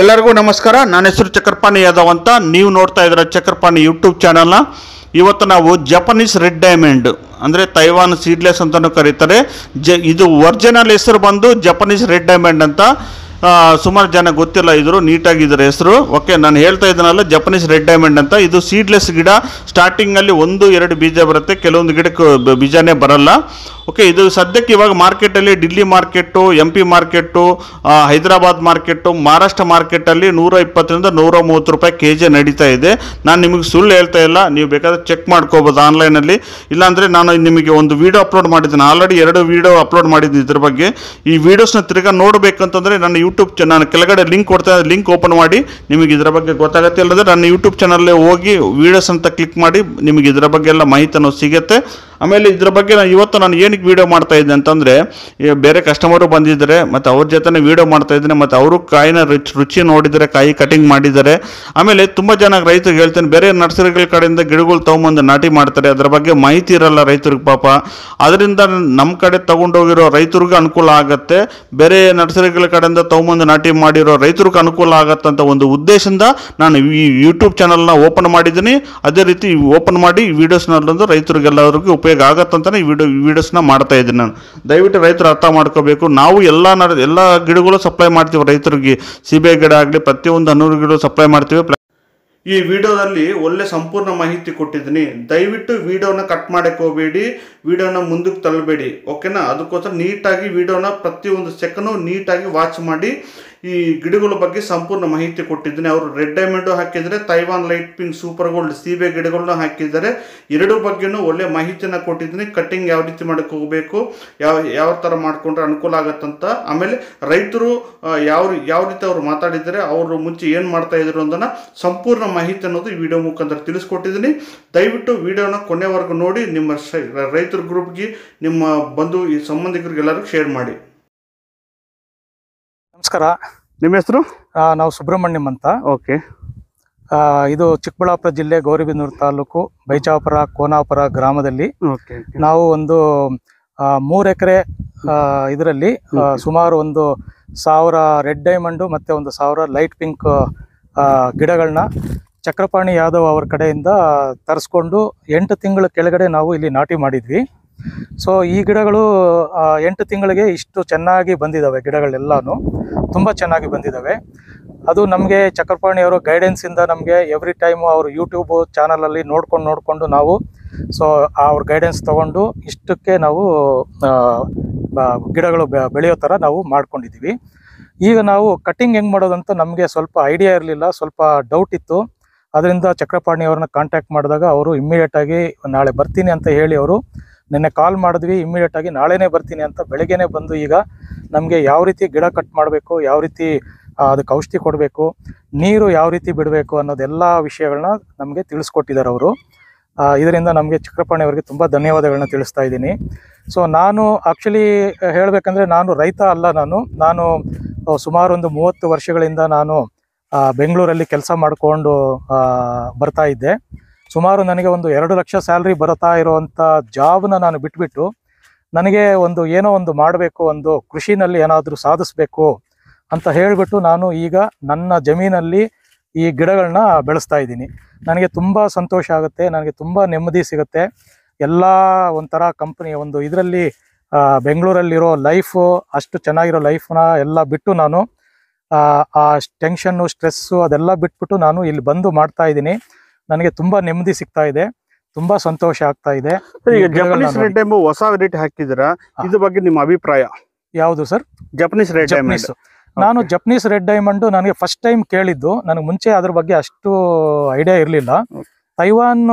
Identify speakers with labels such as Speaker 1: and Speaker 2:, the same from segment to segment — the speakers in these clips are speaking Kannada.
Speaker 1: ಎಲ್ಲರಿಗೂ ನಮಸ್ಕಾರ. ನನ್ನ ಹೆಸರು ಚಕ್ರಪಾಣಿ ಯಾದವ್ ಅಂತ ನೀವು ನೋಡ್ತಾ ಇದ್ದೀರ ಚಕ್ರಪಾಣಿ ಯೂಟ್ಯೂಬ್ ಚಾನಲ್ನ ಇವತ್ತು ನಾವು ಜಪನೀಸ್ ರೆಡ್ ಡೈಮಂಡ್ ಅಂದರೆ ತೈವಾನ್ ಸೀಡ್ಲೆಸ್ ಅಂತಲೂ ಕರೀತಾರೆ. ಜ ಇದು ಒರಿಜಿನಲ್ ಹೆಸರು ಬಂದು ಜಪನೀಸ್ ರೆಡ್ ಡೈಮಂಡ್ ಅಂತ. ಸುಮಾರು ಜನ ಗೊತ್ತಿಲ್ಲ, ಇದ್ರು ನೀಟಾಗಿ ಇದರ ಹೆಸರು. ಓಕೆ ನಾನು ಹೇಳ್ತಾ ಇದ್ದೀನಲ್ಲ ಜಪನೀಸ್ ರೆಡ್ ಡೈಮಂಡ್ ಅಂತ. ಇದು ಸೀಡ್ಲೆಸ್ ಗಿಡ. ಸ್ಟಾರ್ಟಿಂಗಲ್ಲಿ ಒಂದು, ಎರಡು ಬೀಜ ಬರುತ್ತೆ. ಕೆಲವೊಂದು ಗಿಡಕ್ಕೆ ಬೀಜನೇ ಬರಲ್ಲ. ಓಕೆ ಇದು ಸದ್ಯಕ್ಕೆ ಇವಾಗ ಮಾರ್ಕೆಟಲ್ಲಿ Delhi market M P market Hyderabad market Maharashtra ಮಾರ್ಕೆಟಲ್ಲಿ ನೂರ ಇಪ್ಪತ್ತರಿಂದ ನೂರ ಮೂವತ್ತು ರೂಪಾಯಿ ಕೆ ಜಿ ನಡೀತಾ ಇದೆ. ನಾನು ನಿಮಗೆ ಸುಳ್ಳು ಹೇಳ್ತಾ ಇಲ್ಲ. ನೀವು ಬೇಕಾದ್ರೆ ಚೆಕ್ ಮಾಡ್ಕೋಬೋದು ಆನ್ಲೈನಲ್ಲಿ ಇಲ್ಲಾಂದರೆ ನಾನು ನಿಮಗೆ ಒಂದು ವಿಡಿಯೋ ಅಪ್ಲೋಡ್ ಮಾಡಿದ್ದೀನಿ. ಆಲ್ರೆಡಿ ಎರಡು ವಿಡಿಯೋ ಅಪ್ಲೋಡ್ ಮಾಡಿದ್ದೀನಿ ಇದ್ರ ಬಗ್ಗೆ. ಈ ವಿಡಿಯೋಸ್ನ ತಿರ್ಗಾ ನೋಡಬೇಕಂತಂದರೆ ನನ್ನ ಯೂಟ್ಯೂಬ್ ಚ ನಾನು ಕೆಳಗಡೆ ಲಿಂಕ್ ಕೊಡ್ತಾ ಲಿಂಕ್ ಓಪನ್ ಮಾಡಿ, ನಿಮಗೆ ಇದರ ಬಗ್ಗೆ ಗೊತ್ತಾಗುತ್ತೆ ಇಲ್ಲದೆ ನನ್ನ ಯೂಟ್ಯೂಬ್ ಚಾನಲ್ಲೇ ಹೋಗಿ ವೀಡಿಯೋಸ್ ಅಂತ ಕ್ಲಿಕ್ ಮಾಡಿ, ನಿಮಗೆ ಇದರ ಬಗ್ಗೆ ಎಲ್ಲ ಮಾಹಿತಿನೂ ಸಿಗುತ್ತೆ. ಆಮೇಲೆ ಇದ್ರ ಬಗ್ಗೆ ನಾನು ಇವತ್ತು ನಾನು ಏನಕ್ಕೆ ವೀಡಿಯೋ ಮಾಡ್ತಾ ಇದ್ದೆ ಅಂತಂದರೆ ಬೇರೆ ಕಸ್ಟಮರು ಬಂದಿದ್ದಾರೆ, ಮತ್ತು ಅವ್ರ ಜೊತೆನೇ ವೀಡಿಯೋ ಮಾಡ್ತಾ ಇದ್ದೀನಿ, ಮತ್ತು ಅವರು ಕಾಯಿನ ರುಚಿ ರುಚಿ ನೋಡಿದರೆ, ಕಾಯಿ ಕಟಿಂಗ್ ಮಾಡಿದ್ದಾರೆ. ಆಮೇಲೆ ತುಂಬ ಜನ ರೈತರಿಗೆ ಹೇಳ್ತೇನೆ, ಬೇರೆ ನರ್ಸರಿಗಳ ಕಡೆಯಿಂದ ಗಿಡಗಳು ತೊಗೊಂಬಂದು ನಾಟಿ ಮಾಡ್ತಾರೆ, ಅದರ ಬಗ್ಗೆ ಮಾಹಿತಿ ಇರಲ್ಲ ರೈತರಿಗೆ ಪಾಪ. ಅದರಿಂದ ನಮ್ಮ ಕಡೆ ತಗೊಂಡೋಗಿರೋ ರೈತರಿಗೂ ಅನುಕೂಲ ಆಗುತ್ತೆ, ಬೇರೆ ನರ್ಸರಿಗಳ ಕಡೆಯಿಂದ ತೊಗೊಂಬಂದು ನಾಟಿ ಮಾಡಿರೋ ರೈತರಿಗೂ ಅನುಕೂಲ ಆಗತ್ತೆ ಅಂತ ಒಂದು ಉದ್ದೇಶದಿಂದ ನಾನು ಈ ಯೂಟ್ಯೂಬ್ ಚಾನಲ್ನ ಓಪನ್ ಮಾಡಿದ್ದೀನಿ. ಅದೇ ರೀತಿ ಓಪನ್ ಮಾಡಿ ವಿಡಿಯೋಸ್ನಲ್ಲೊಂದು ರೈತರಿಗೆಲ್ಲರಿಗೂ ಉಪಯೋಗ ಆಗತ್ತಂತಾನೆ ಈ ವಿಡಿಯೋ ವಿಡಿಯೋಸ್ನ ಮಾಡ್ತಾ ಇದ್ದೀನಿ ನಾನು. ದಯವಿಟ್ಟು ರೈತರು ಅರ್ಥ ಮಾಡ್ಕೋಬೇಕು. ನಾವು ಎಲ್ಲ ನರ್ ಎಲ್ಲ ಗಿಡಗಳು ಸಪ್ಲೈ ಮಾಡ್ತೀವಿ ರೈತರಿಗೆ. ಸೀಬೆ ಗಿಡ ಆಗಲಿ, ಪ್ರತಿಯೊಂದು ಹನ್ನೂರು ಗಿಡ ಸಪ್ಲೈ ಮಾಡ್ತೀವಿ. ಈ ವಿಡಿಯೋದಲ್ಲಿ ಒಳ್ಳೆ ಸಂಪೂರ್ಣ ಮಾಹಿತಿ ಕೊಟ್ಟಿದ್ದೀನಿ. ದಯವಿಟ್ಟು ವಿಡಿಯೋನ ಕಟ್ ಮಾಡಕ್ಕೆ ಹೋಗಬೇಡಿ. ವಿಡಿಯೋನ ಮುಂದಕ್ಕೆ ತಳ್ಳಬೇಡಿ. ಓಕೆನಾ ಅದಕ್ಕೋಸ್ಕರ ನೀಟಾಗಿ ವಿಡಿಯೋನ ಪ್ರತಿಯೊಂದು ಸೆಕೆಂಡು ನೀಟಾಗಿ ವಾಚ್ ಮಾಡಿ. ಈ ಗಿಡಗಳ ಬಗ್ಗೆ ಸಂಪೂರ್ಣ ಮಾಹಿತಿ ಕೊಟ್ಟಿದ್ದೀನಿ. ಅವರು ರೆಡ್ ಡೈಮಂಡು ಹಾಕಿದರೆ Taiwan light pink super gold ಸೀಬೆ ಗಿಡಗಳನ್ನ ಹಾಕಿದ್ದಾರೆ. ಎರಡು ಬಗ್ಗೆನೂ ಒಳ್ಳೆ ಮಾಹಿತಿನ ಕೊಟ್ಟಿದ್ದೀನಿ. ಕಟ್ಟಿಂಗ್ ಯಾವ ರೀತಿ ಮಾಡಕ್ಕೆ ಹೋಗಬೇಕು, ಯಾವ ಯಾವ ಥರ ಮಾಡಿಕೊಂಡ್ರೆ ಅನುಕೂಲ ಆಗತ್ತಂತ. ಆಮೇಲೆ ರೈತರು ಯಾವ ಯಾವ ರೀತಿ ಅವರು ಮಾತಾಡಿದ್ದಾರೆ, ಅವರು ಮುಂಚೆ ಏನು ಮಾಡ್ತಾ ಇದ್ರು ಅನ್ನೋದನ್ನ ಸಂಪೂರ್ಣ ಮಾಹಿತಿ ಅನ್ನೋದು ಈ ವಿಡಿಯೋ ಮುಖಾಂತರ ತಿಳಿಸ್ಕೊಟ್ಟಿದ್ದೀನಿ. ದಯವಿಟ್ಟು ವಿಡಿಯೋನ ಕೊನೆವರೆಗೂ ನೋಡಿ, ನಿಮ್ಮ ರೈತರ ಗ್ರೂಪ್ಗೆ ನಿಮ್ಮ ಬಂಧು, ಈ ಸಂಬಂಧಿಕರಿಗೆ ಎಲ್ಲರಿಗೂ ಶೇರ್ ಮಾಡಿ.
Speaker 2: ನಮಸ್ಕಾರ.
Speaker 1: ನಿಮ್ಮ ಹೆಸರು?
Speaker 2: ನಾವು ಸುಬ್ರಹ್ಮಣ್ಯಂ ಅಂತ.
Speaker 1: ಓಕೆ.
Speaker 2: ಇದು ಚಿಕ್ಕಬಳ್ಳಾಪುರ ಜಿಲ್ಲೆ ಗೌರಿಬಿದನೂರು ತಾಲೂಕು ಬೈಚಾಪುರ ಕೋನಾಪುರ ಗ್ರಾಮದಲ್ಲಿ.
Speaker 1: ಓಕೆ
Speaker 2: ನಾವು ಒಂದು ಮೂರು ಎಕರೆ ಇದರಲ್ಲಿ ಸುಮಾರು ಒಂದು ಸಾವಿರ ರೆಡ್ ಡೈಮಂಡು ಮತ್ತೆ ಒಂದು ಸಾವಿರ ಲೈಟ್ ಪಿಂಕ್ ಗಿಡಗಳನ್ನ ಚಕ್ರಪಾಣಿ ಯಾದವ್ ಅವ್ರ ಕಡೆಯಿಂದ ತರಿಸ್ಕೊಂಡು ಎಂಟು ತಿಂಗಳ ಕೆಳಗಡೆ ನಾವು ಇಲ್ಲಿ ನಾಟಿ ಮಾಡಿದ್ವಿ. ಸೊ ಈ ಗಿಡಗಳು ಎಂಟು ತಿಂಗಳಿಗೆ ಇಷ್ಟು ಚೆನ್ನಾಗಿ ಬಂದಿದ್ದಾವೆ ಗಿಡಗಳೆಲ್ಲಾನು. ತುಂಬ ಚೆನ್ನಾಗಿ ಬಂದಿದ್ದಾವೆ ಅದು ನಮಗೆ ಚಕ್ರಪಾಣಿಯವರು ಗೈಡೆನ್ಸಿಂದ ನಮಗೆ ಎವ್ರಿ ಟೈಮು ಅವರು ಯೂಟ್ಯೂಬ್ ಚಾನಲಲ್ಲಿ ನೋಡ್ಕೊಂಡು ನೋಡಿಕೊಂಡು ನಾವು ಸೊ ಅವ್ರ ಗೈಡೆನ್ಸ್ ತಗೊಂಡು ಇಷ್ಟಕ್ಕೆ ನಾವು ಗಿಡಗಳು ಬೆಳೆಯೋ ಥರ ನಾವು ಮಾಡ್ಕೊಂಡಿದ್ದೀವಿ ಈಗ ನಾವು ಕಟ್ಟಿಂಗ್ ಹೆಂಗೆ ಮಾಡೋದಂತ ನಮಗೆ ಸ್ವಲ್ಪ ಐಡಿಯಾ ಇರಲಿಲ್ಲ, ಸ್ವಲ್ಪ ಡೌಟ್ ಇತ್ತು. ಅದರಿಂದ ಚಕ್ರಪಾಣಿಯವ್ರನ್ನ ಕಾಂಟ್ಯಾಕ್ಟ್ ಮಾಡಿದಾಗ ಅವರು ಇಮ್ಮಿಡಿಯೇಟಾಗಿ ನಾಳೆ ಬರ್ತೀನಿ ಅಂತ ಹೇಳಿ ಅವರು ನಿನ್ನೆ ಕಾಲ್ ಮಾಡಿದ್ವಿ ಇಮ್ಮಿಡಿಯೇಟಾಗಿ ನಾಳೆನೇ ಬರ್ತೀನಿ ಅಂತ ಬೆಳಗ್ಗೆನೇ ಬಂದು ಈಗ ನಮಗೆ ಯಾವ ರೀತಿ ಗಿಡ ಕಟ್ ಮಾಡಬೇಕು, ಯಾವ ರೀತಿ ಅದಕ್ಕೆ ಔಷಧಿ ಕೊಡಬೇಕು, ನೀರು ಯಾವ ರೀತಿ ಬಿಡಬೇಕು ಅನ್ನೋದೆಲ್ಲ ವಿಷಯಗಳನ್ನ ನಮಗೆ ತಿಳಿಸ್ಕೊಟ್ಟಿದ್ದಾರೆ ಅವರು. ಇದರಿಂದ ನಮಗೆ ಚಕ್ರಪಾಣಿ ಅವರಿಗೆ ತುಂಬ ಧನ್ಯವಾದಗಳನ್ನ ತಿಳಿಸ್ತಾ ಇದ್ದೀನಿ. ಸೊ ನಾನು ಆ್ಯಕ್ಚುಲಿ ಹೇಳಬೇಕಂದ್ರೆ ನಾನು ರೈತ ಅಲ್ಲ ನಾನು. ನಾನು ಸುಮಾರೊಂದು ಮೂವತ್ತು ವರ್ಷಗಳಿಂದ ನಾನು ಬೆಂಗಳೂರಲ್ಲಿ ಕೆಲಸ ಮಾಡಿಕೊಂಡು ಬರ್ತಾ ಇದ್ದೆ. ಸುಮಾರು ನನಗೆ ಒಂದು ಎರಡು ಲಕ್ಷ ಸ್ಯಾಲ್ರಿ ಬರುತ್ತಾ ಇರುವಂಥ ಜಾಬ್ನ ನಾನು ಬಿಟ್ಬಿಟ್ಟು ನನಗೆ ಒಂದು ಏನೋ ಒಂದು ಮಾಡಬೇಕು ಒಂದು ಕೃಷಿನಲ್ಲಿ ಏನಾದರೂ ಸಾಧಿಸಬೇಕು ಅಂತ ಹೇಳಿಬಿಟ್ಟು ನಾನು ಈಗ ನನ್ನ ಜಮೀನಲ್ಲಿ ಈ ಗಿಡಗಳನ್ನ ಬೆಳೆಸ್ತಾ ಇದ್ದೀನಿ. ನನಗೆ ತುಂಬ ಸಂತೋಷ ಆಗುತ್ತೆ ನನಗೆ ತುಂಬ ನೆಮ್ಮದಿ ಸಿಗುತ್ತೆ. ಎಲ್ಲ ಒಂಥರ ಕಂಪ್ನಿ ಒಂದು ಇದರಲ್ಲಿ ಬೆಂಗಳೂರಲ್ಲಿರೋ ಲೈಫು ಅಷ್ಟು ಚೆನ್ನಾಗಿರೋ ಲೈಫ್ನ ಎಲ್ಲ ಬಿಟ್ಟು ನಾನು ಆ, ಟೆನ್ಷನ್ನು ಸ್ಟ್ರೆಸ್ಸು ಅದೆಲ್ಲ ಬಿಟ್ಬಿಟ್ಟು ನಾನು ಇಲ್ಲಿ ಬಂದು ಮಾಡ್ತಾ ಇದ್ದೀನಿ. ನನಗೆ ತುಂಬಾ ನೆಮ್ಮದಿ ಸಿಗ್ತಾ ಇದೆ ತುಂಬಾ ಸಂತೋಷ ಆಗ್ತಾ ಇದೆ.
Speaker 1: ಈಗ ಜಪನೀಸ್ ರೆಡ್ ಹೊಸ ವೆರೈಟಿ ಹಾಕಿದ್ರ ಇದ್ರ ಬಗ್ಗೆ ನಿಮ್ಮ ಅಭಿಪ್ರಾಯ?
Speaker 2: ಯಾವುದು ಸರ್?
Speaker 1: ಜಪನೀಸ್ ರೆಡ್
Speaker 2: ಜಪನೀಸ್ ನಾನು ಜಪನೀಸ್ ರೆಡ್ ಡೈಮಂಡ್ ನನಗೆ ಫಸ್ಟ್ ಟೈಮ್ ಕೇಳಿದ್ದು ನನಗೆ ಮುಂಚೆ ಅದ್ರ ಬಗ್ಗೆ ಅಷ್ಟು ಐಡಿಯಾ ಇರಲಿಲ್ಲ. ತೈವಾನ್